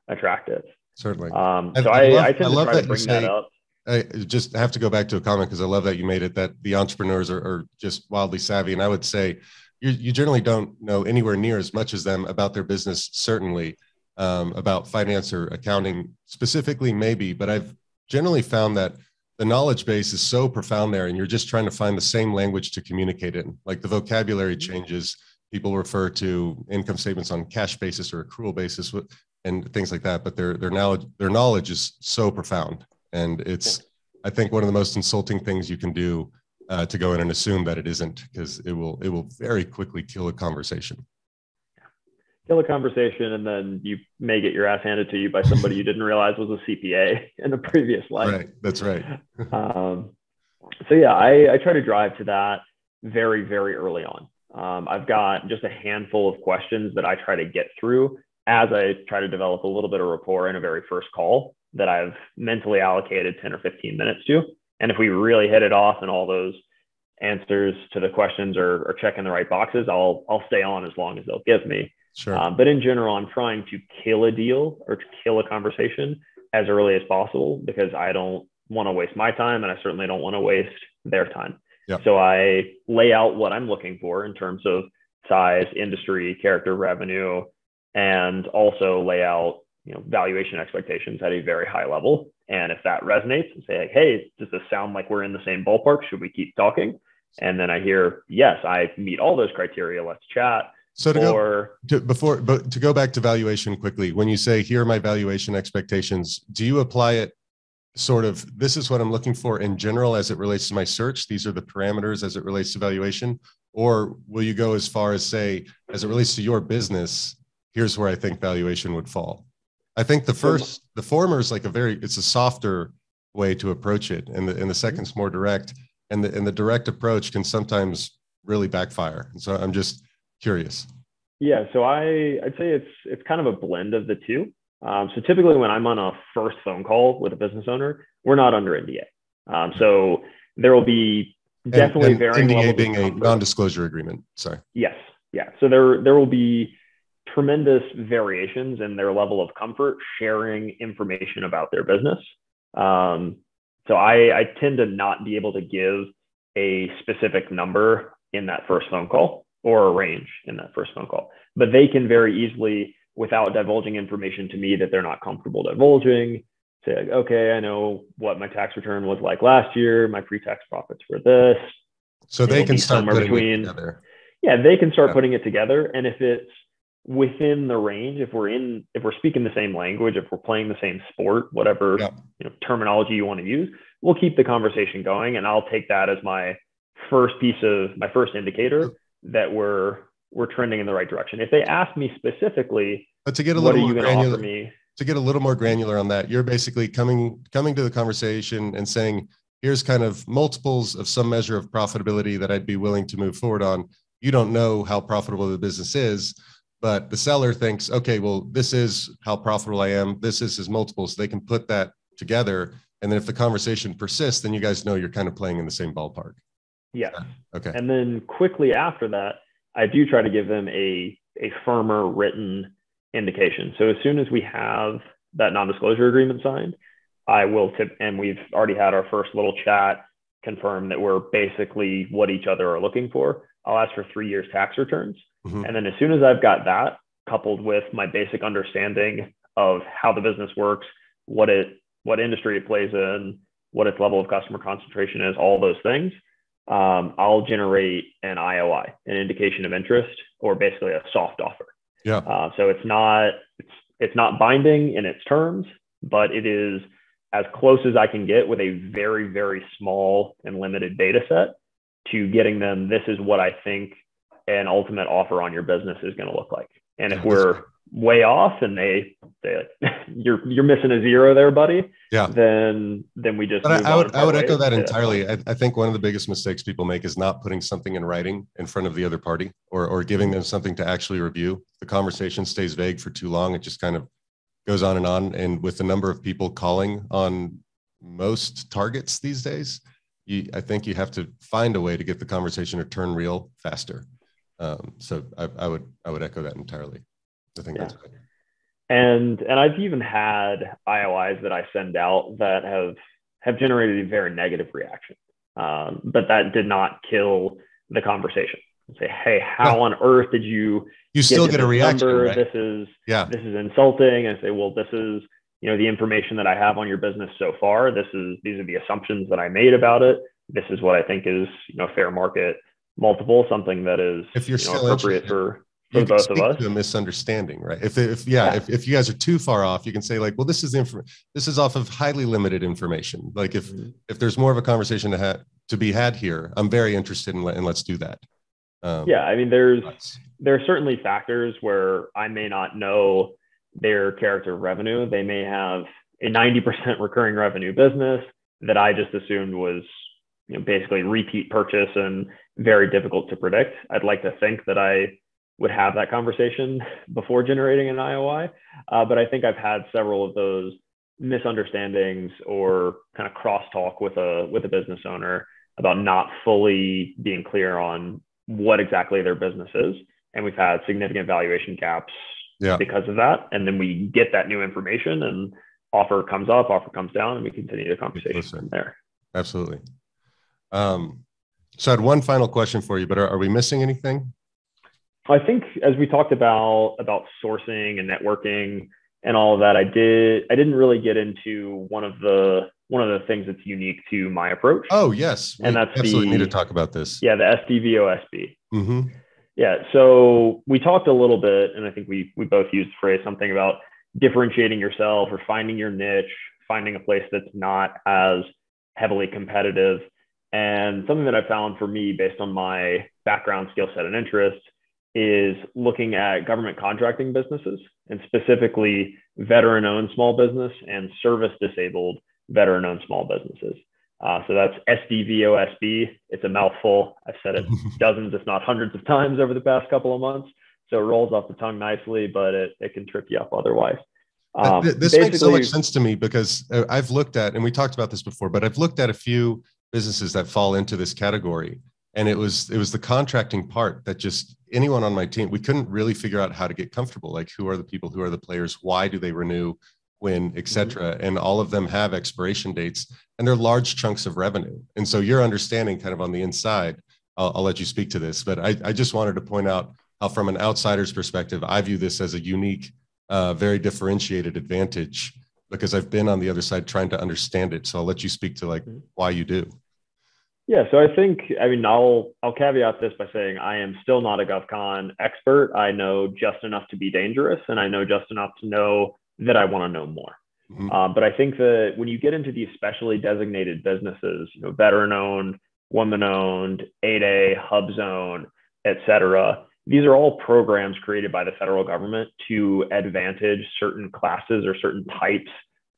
attractive. Certainly. Um, so I, I, love, I, tend I to try to bring say, that up. I just have to go back to a comment because I love that you made it that the entrepreneurs are, are just wildly savvy. And I would say you, you generally don't know anywhere near as much as them about their business, certainly um, about finance or accounting specifically, maybe, but I've generally found that the knowledge base is so profound there, and you're just trying to find the same language to communicate in. Like the vocabulary mm-hmm. changes. People refer to income statements on cash basis or accrual basis, and things like that. But their their knowledge their knowledge is so profound, and it's I think one of the most insulting things you can do uh, to go in and assume that it isn't, because it will it will very quickly kill a conversation. Kill a conversation, and then you may get your ass handed to you by somebody you didn't realize was a CPA [laughs] in a previous life. Right, that's right. [laughs] um, so yeah, I, I try to drive to that very very early on. Um, I've got just a handful of questions that I try to get through as I try to develop a little bit of rapport in a very first call that I've mentally allocated 10 or 15 minutes to. And if we really hit it off and all those answers to the questions are, are checking the right boxes, I'll, I'll stay on as long as they'll give me. Sure. Um, but in general, I'm trying to kill a deal or to kill a conversation as early as possible because I don't want to waste my time and I certainly don't want to waste their time. Yep. So I lay out what I'm looking for in terms of size, industry, character, revenue, and also lay out you know valuation expectations at a very high level. And if that resonates, and say, hey, does this sound like we're in the same ballpark? Should we keep talking? And then I hear, yes, I meet all those criteria. Let's chat. So to or, go to, before, but to go back to valuation quickly, when you say here are my valuation expectations, do you apply it sort of this is what I'm looking for in general as it relates to my search? These are the parameters as it relates to valuation, or will you go as far as say as it relates to your business? here's where I think valuation would fall. I think the first, the former is like a very, it's a softer way to approach it, and the and the mm-hmm. second's more direct, and the and the direct approach can sometimes really backfire. And so I'm just curious. Yeah, so I I'd say it's it's kind of a blend of the two. Um, so typically when I'm on a first phone call with a business owner, we're not under NDA. Um, so there will be definitely and, and varying NDA being a non-disclosure agreement. Sorry. Yes. Yeah. So there there will be tremendous variations in their level of comfort sharing information about their business. Um, so I, I tend to not be able to give a specific number in that first phone call or a range in that first phone call, but they can very easily, without divulging information to me that they're not comfortable divulging, say, okay, I know what my tax return was like last year. My pre-tax profits were this. So they can start putting between, it together. Yeah, they can start yeah. putting it together. And if it's within the range if we're in if we're speaking the same language if we're playing the same sport whatever yeah. you know terminology you want to use we'll keep the conversation going and i'll take that as my first piece of my first indicator that we're we're trending in the right direction. If they ask me specifically but to get a little more granular to get a little more granular on that you're basically coming coming to the conversation and saying here's kind of multiples of some measure of profitability that i'd be willing to move forward on. You don't know how profitable the business is but the seller thinks okay well this is how profitable i am. This is his multiple so they can put that together and then if the conversation persists then you guys know you're kind of playing in the same ballpark yeah. Okay. And then quickly after that i do try to give them a a firmer written indication. So as soon as we have that non-disclosure agreement signed i will tip and we've already had our first little chat confirm that we're basically what each other are looking for. I'll ask for three years tax returns. Mm-hmm. And then as soon as I've got that coupled with my basic understanding of how the business works, what it what industry it plays in, what its level of customer concentration is, all those things, um, I'll generate an IOI, an indication of interest, or basically a soft offer. Yeah. Uh, so it's not it's it's not binding in its terms, but it is as close as I can get with a very very small and limited data set to getting them. This is what I think an ultimate offer on your business is going to look like. And if we're way off and they say [laughs] you're you're missing a zero there, buddy. Yeah. Then then we just. But I, I would I would echo that entirely. I, I, think one of the biggest mistakes people make is not putting something in writing in front of the other party or or giving them something to actually review. The conversation stays vague for too long. It just kind of goes on and on. And with the number of people calling on most targets these days, you, I think you have to find a way to get the conversation to turn real faster. Um, so I, I, would I would echo that entirely. I think yeah. that's good. And and I've even had IOIs that I send out that have have generated a very negative reaction, um, but that did not kill the conversation. say, "Hey, how yeah. on earth did you?" You still get a reaction. Right? This is yeah. This is insulting. And say, "Well, this is you know the information that I have on your business so far. This is these are the assumptions that I made about it. This is what I think is you know fair market multiple, something that is if you're you know, appropriate for for both of us. A misunderstanding, right? If if yeah, yeah, If, if you guys are too far off, you can say like, well, this is inf- this is off of highly limited information. Like if mm-hmm. if there's more of a conversation to have to be had here, I'm very interested in and let's do that. Um, yeah, I mean, there's there are certainly factors where I may not know their character of revenue. They may have a 90% recurring revenue business that I just assumed was you know, basically repeat purchase and very difficult to predict. I'd like to think that I would have that conversation [laughs] before generating an IOI, uh, but I think I've had several of those misunderstandings or kind of crosstalk with a with a business owner about not fully being clear on what exactly their business is, and we've had significant valuation gaps yeah. because of that. And then we get that new information, and offer comes up, offer comes down, and we continue the conversation Listen, from there. Absolutely. Um, so I had one final question for you, but are, are we missing anything? I think as we talked about about sourcing and networking and all of that, I did I didn't really get into one of the one of the things that's unique to my approach. Oh yes, and that's absolutely the, need to talk about this. Yeah, the SDVOSB. Mm-hmm. Yeah, so we talked a little bit, and I think we we both used the phrase something about differentiating yourself or finding your niche, finding a place that's not as heavily competitive. And something that I found for me, based on my background, skill set, and interest, is looking at government contracting businesses and specifically veteran owned small business and service disabled veteran owned small businesses. Uh, so that's SDVOSB. It's a mouthful. I've said it [laughs] dozens, if not hundreds of times over the past couple of months. So it rolls off the tongue nicely, but it, it can trip you up otherwise. Um, this makes so much sense to me because uh, I've looked at, and we talked about this before, but I've looked at a few businesses that fall into this category. And it was it was the contracting part that just anyone on my team we couldn't really figure out how to get comfortable. Like who are the people? Who are the players? Why do they renew when etc mm-hmm. and all of them have expiration dates and they're large chunks of revenue. And so your understanding kind of on the inside i'll, I'll let you speak to this but I, I, just wanted to point out how from an outsider's perspective i view this as a unique uh, very differentiated advantage because i've been on the other side trying to understand it so i'll let you speak to like mm-hmm. why you do yeah, so I think I mean I'll I'll caveat this by saying I am still not a GovCon expert. I know just enough to be dangerous, and I know just enough to know that I want to know more. Mm-hmm. Um, but I think that when you get into these specially designated businesses, you know, veteran owned, woman owned, 8A, hub zone, et cetera, these are all programs created by the federal government to advantage certain classes or certain types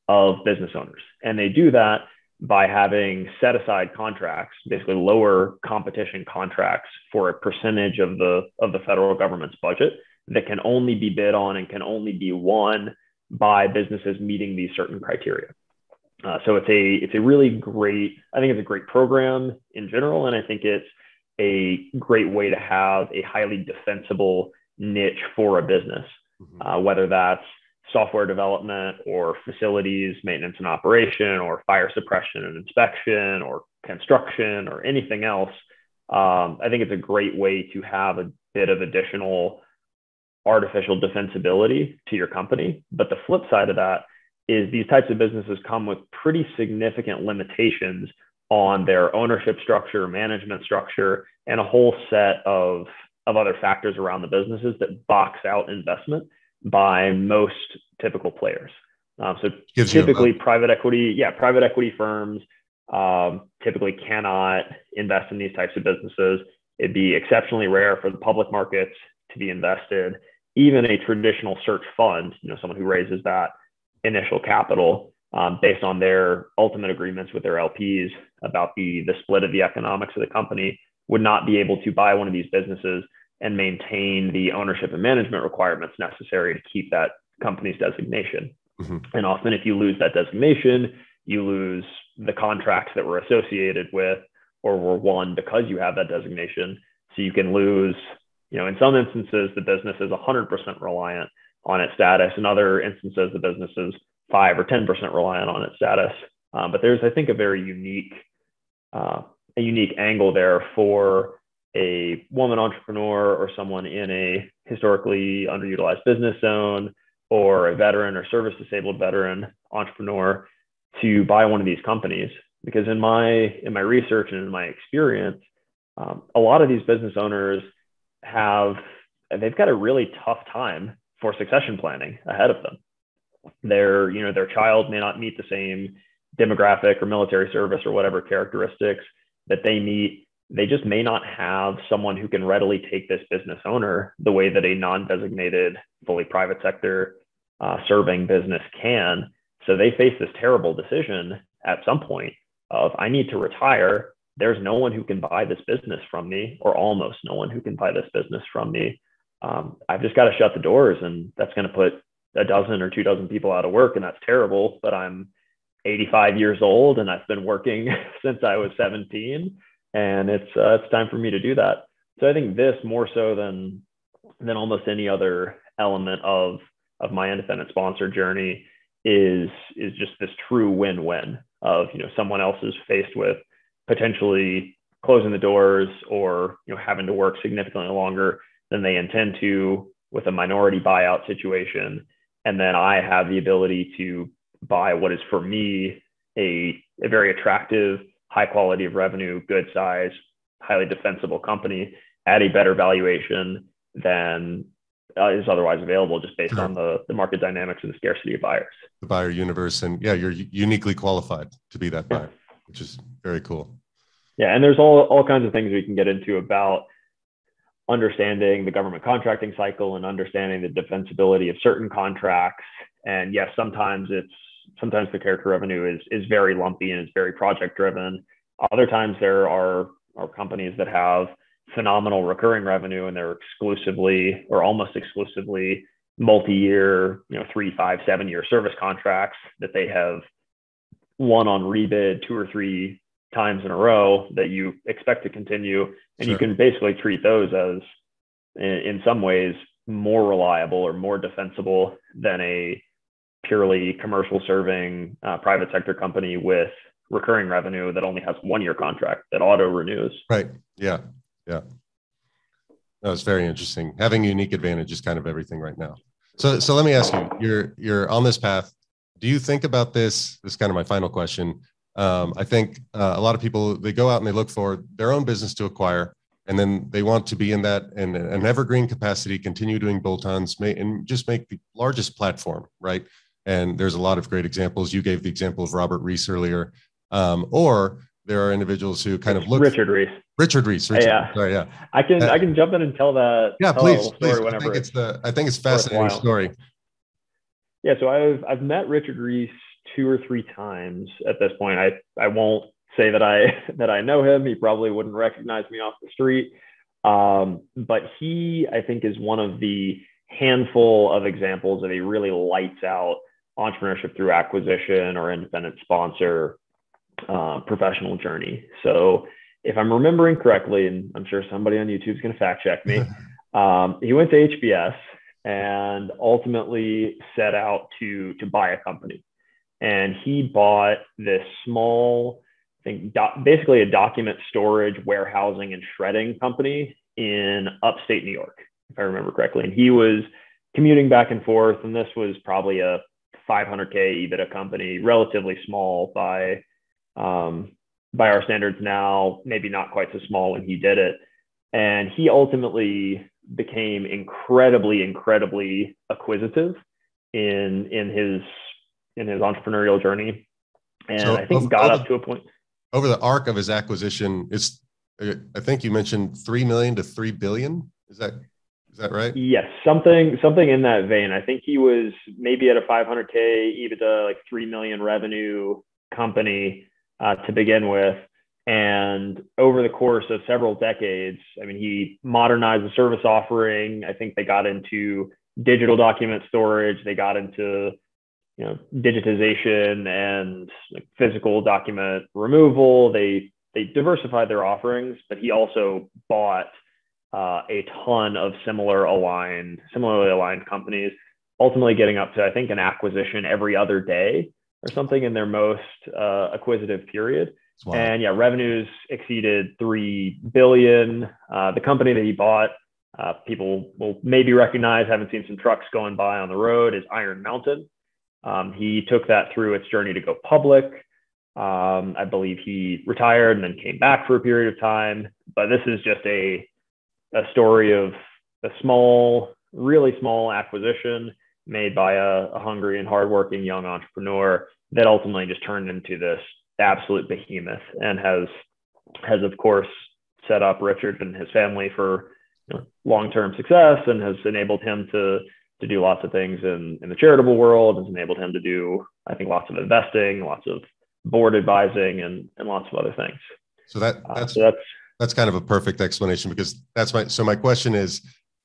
of business owners. And they do that by having set aside contracts, basically lower competition contracts for a percentage of the of the federal government's budget that can only be bid on and can only be won by businesses meeting these certain criteria. Uh, so it's a it's a really great I think it's a great program in general, and I think it's a great way to have a highly defensible niche for a business, mm-hmm. uh, whether that's software development or facilities maintenance and operation or fire suppression and inspection or construction or anything else, um, I think it's a great way to have a bit of additional artificial defensibility to your company. But the flip side of that is these types of businesses come with pretty significant limitations on their ownership structure, management structure, and a whole set of, of other factors around the businesses that box out investment by most typical players. Um, so Gives typically, private equity, yeah, private equity firms um, typically cannot invest in these types of businesses. It'd be exceptionally rare for the public markets to be invested. Even a traditional search fund, you know, someone who raises that initial capital um, based on their ultimate agreements with their LPs about the the split of the economics of the company, would not be able to buy one of these businesses and maintain the ownership and management requirements necessary to keep that company's designation. Mm-hmm. And often, if you lose that designation, you lose the contracts that were associated with or were won because you have that designation. So you can lose, you know, in some instances, the business is 100% reliant on its status. In other instances, the business is 5 or 10% reliant on its status. Um, but there's, I think, a very unique, uh, a unique angle there for a woman entrepreneur or someone in a historically underutilized business zone or a veteran or service disabled veteran entrepreneur to buy one of these companies because in my in my research and in my experience um, a lot of these business owners have they've got a really tough time for succession planning ahead of them their you know their child may not meet the same demographic or military service or whatever characteristics that they meet. They just may not have someone who can readily take this business owner the way that a non-designated fully private sector uh, serving business can. So they face this terrible decision at some point of i need to retire. There's no one who can buy this business from me or almost no one who can buy this business from me. Um, i've just got to shut the doors and that's going to put a dozen or two dozen people out of work and that's terrible but i'm 85 years old and I've been working [laughs] since I was 17 and it's uh, it's time for me to do that. So I think this more so than than almost any other element of of my independent sponsor journey is is just this true win-win of you know someone else is faced with potentially closing the doors or you know having to work significantly longer than they intend to with a minority buyout situation and then I have the ability to buy what is for me a, a very attractive, high quality of revenue, good size, highly defensible company at a better valuation than uh, is otherwise available just based sure. on the, the market dynamics and the scarcity of buyers. The buyer universe. And yeah, you're uniquely qualified to be that buyer, yeah. which is very cool. Yeah. And there's all, all kinds of things we can get into about understanding the government contracting cycle and understanding the defensibility of certain contracts. And yes, sometimes it's sometimes the character revenue is is very lumpy and it's very project driven. Other times there are are companies that have phenomenal recurring revenue and they're exclusively or almost exclusively multi-year, you know, three, five, seven year service contracts that they have won on rebid two or three times in a row that you expect to continue. And sure. you can basically treat those as in, in some ways more reliable or more defensible than a purely commercial serving uh, private sector company with recurring revenue that only has one year contract that auto renews. Right. Yeah. Yeah. That was very interesting. Having a unique advantage is kind of everything right now. So, so let me ask you: You're you're on this path. Do you think about this? This is kind of my final question. Um, I think uh, a lot of people they go out and they look for their own business to acquire, and then they want to be in that in an evergreen capacity, continue doing bolt-ons, and just make the largest platform, right? And there's a lot of great examples. You gave the example of Robert Reese earlier. Um, or there are individuals who kind of look Richard Reese. Richard Reese. Richard, yeah. Sorry, yeah. I can uh, I can jump in and tell that. Yeah, tell please. please. I think it's the I think it's fascinating story. Yeah, so I've I've met Richard Reese two or three times at this point. I I won't say that I [laughs] that I know him. He probably wouldn't recognize me off the street. Um, but he I think is one of the handful of examples of a really lights out entrepreneurship through acquisition or independent sponsor uh, professional journey. So if I'm remembering correctly, and I'm sure somebody on YouTube is going to fact check me, [laughs] um, he went to HBS and ultimately set out to to buy a company. And he bought this small, I think, basically a document storage, warehousing, and shredding company in upstate New York, if I remember correctly. And he was commuting back and forth, and this was probably a 500k EBITDA company, relatively small by um, by our standards now, maybe not quite so small when he did it. And he ultimately became incredibly, incredibly acquisitive in in his in his entrepreneurial journey, and so I think over, got over, up to a point. Over the arc of his acquisition, it's I think you mentioned three million to three billion. Is that is that right? Yes, something something in that vein. I think he was maybe at a 500k EBITDA, like three million revenue company uh, to begin with. And over the course of several decades, I mean, he modernized the service offering. I think they got into digital document storage. They got into you know digitization and like physical document removal. They they diversified their offerings, but he also bought uh, a ton of similar aligned, similarly aligned companies, ultimately getting up to, I think, an acquisition every other day or something in their most uh, acquisitive period. And yeah, revenues exceeded three billion. Uh, the company that he bought, uh, people will maybe recognize, haven't seen some trucks going by on the road, is Iron Mountain. Um, he took that through its journey to go public. Um, I believe he retired and then came back for a period of time. But this is just a a story of a small, really small acquisition made by a, a hungry and hardworking young entrepreneur that ultimately just turned into this absolute behemoth and has has of course set up Richard and his family for you know, long-term success and has enabled him to to do lots of things in, in the charitable world. Has enabled him to do I think lots of investing lots of board advising and, and lots of other things. So that uh, that's, uh, so that's that's kind of a perfect explanation because that's my so my question is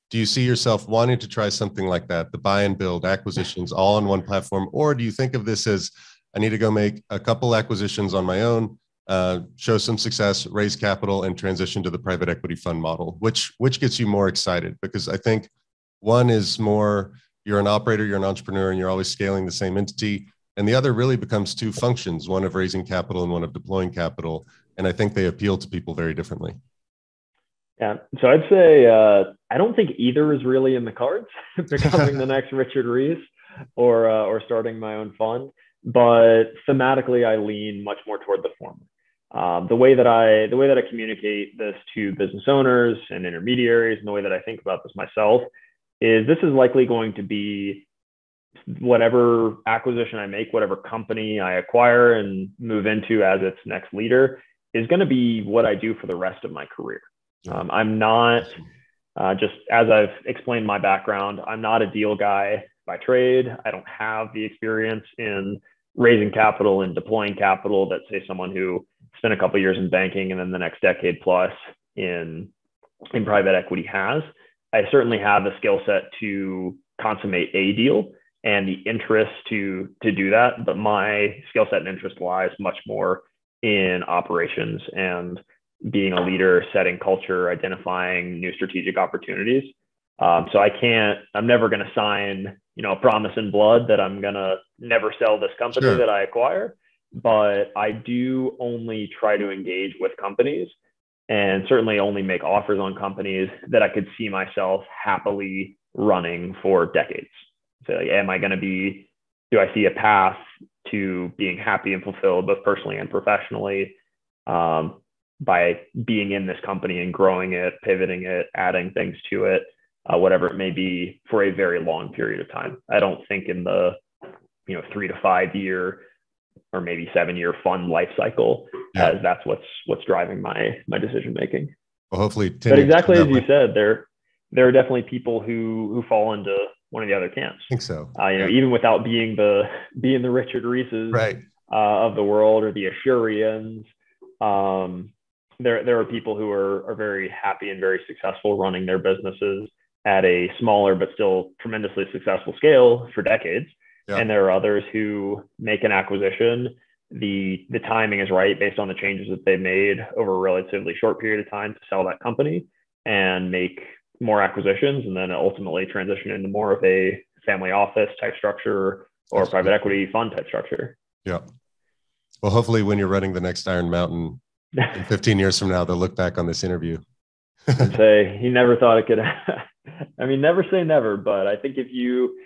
do you see yourself wanting to try something like that the buy and build acquisitions all on one platform? Or do you think of this as i need to go make a couple acquisitions on my own uh, show some success raise capital and transition to the private equity fund model which which gets you more excited? Because i think one is more you're an operator you're an entrepreneur and you're always scaling the same entity. And the other really becomes two functions one of raising capital and one of deploying capital. And i think they appeal to people very differently. Yeah. So i'd say uh, i don't think either is really in the cards [laughs] becoming the next richard reese or uh, or starting my own fund. But thematically i lean much more toward the former. Um, the way that i the way that i communicate this to business owners and intermediaries and the way that i think about this myself is this is likely going to be whatever acquisition I make, whatever company I acquire and move into as its next leader is going to be what I do for the rest of my career. Um, I'm not, uh, just as I've explained my background, I'm not a deal guy by trade. I don't have the experience in raising capital and deploying capital that, say, someone who spent a couple years in banking and then the next decade plus in in private equity has. I certainly have the skill set to consummate a deal and the interest to to do that. But my skill set and interest lies much more in operations and being a leader, setting culture, identifying new strategic opportunities. Um, so I can't. I'm never going to sign, you know, a promise in blood that I'm going to never sell this company sure. that I acquire. But I do only try to engage with companies, and certainly only make offers on companies that I could see myself happily running for decades. So, like, am I going to be, do I see a path to being happy and fulfilled, both personally and professionally, um, by being in this company and growing it, pivoting it, adding things to it, uh, whatever it may be, for a very long period of time? I don't think in the, you know, three to five year or maybe seven year fund life cycle yeah. as that's what's what's driving my my decision making. Well, hopefully, but exactly as you said, there there are definitely people who who fall into one of the other camps. I think so. Uh, you know, even without being the being the Richard Reeses right. uh, of the world or the Ashurians, um, there there are people who are are very happy and very successful running their businesses at a smaller but still tremendously successful scale for decades. Yeah. And there are others who make an acquisition. The the timing is right based on the changes that they made over a relatively short period of time to sell that company and make more acquisitions and then ultimately transition into more of a family office type structure or That's private equity fund type structure. Yeah. Well, hopefully, when you're running the next Iron Mountain [laughs] 15 years from now, they'll look back on this interview and say, [laughs] he never thought it could. [laughs] I mean, never say never, but I think if you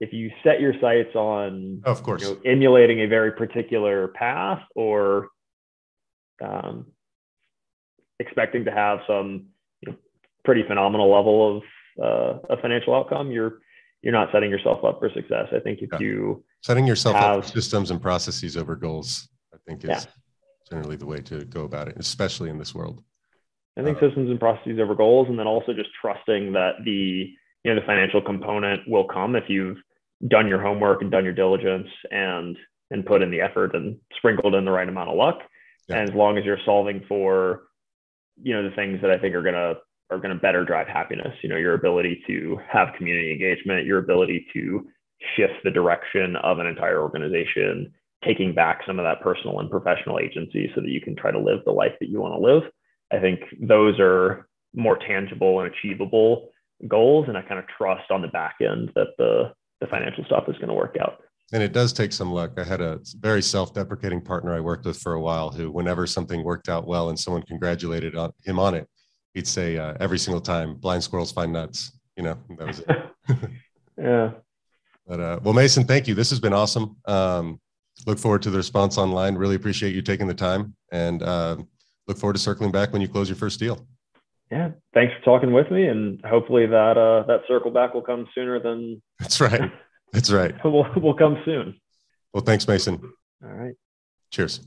if you set your sights on, of course, you know, emulating a very particular path or um, expecting to have some pretty phenomenal level of uh, a financial outcome, you're you're not setting yourself up for success. I think if yeah. you setting yourself have, up systems and processes over goals, I think is yeah. generally the way to go about it, especially in this world. I think uh, systems and processes over goals, and then also just trusting that the you know the financial component will come if you've done your homework and done your diligence and and put in the effort and sprinkled in the right amount of luck. Yeah. And as long as you're solving for you know the things that I think are going to are going to better drive happiness. You know, your ability to have community engagement, your ability to shift the direction of an entire organization, taking back some of that personal and professional agency so that you can try to live the life that you want to live. I think those are more tangible and achievable goals. And I kind of trust on the back end that the, the financial stuff is going to work out. And it does take some luck. I had a very self-deprecating partner I worked with for a while who, whenever something worked out well and someone congratulated on, him on it, he'd say uh, every single time, "Blind squirrels find nuts." You know, that was it. [laughs] [laughs] yeah. But uh, well, Mason, thank you. This has been awesome. Um, look forward to the response online. Really appreciate you taking the time, and uh, look forward to circling back when you close your first deal. Yeah, thanks for talking with me, and hopefully that uh, that circle back will come sooner than. That's right. [laughs] That's right. we'll we'll come soon. Well, thanks, Mason. All right. Cheers.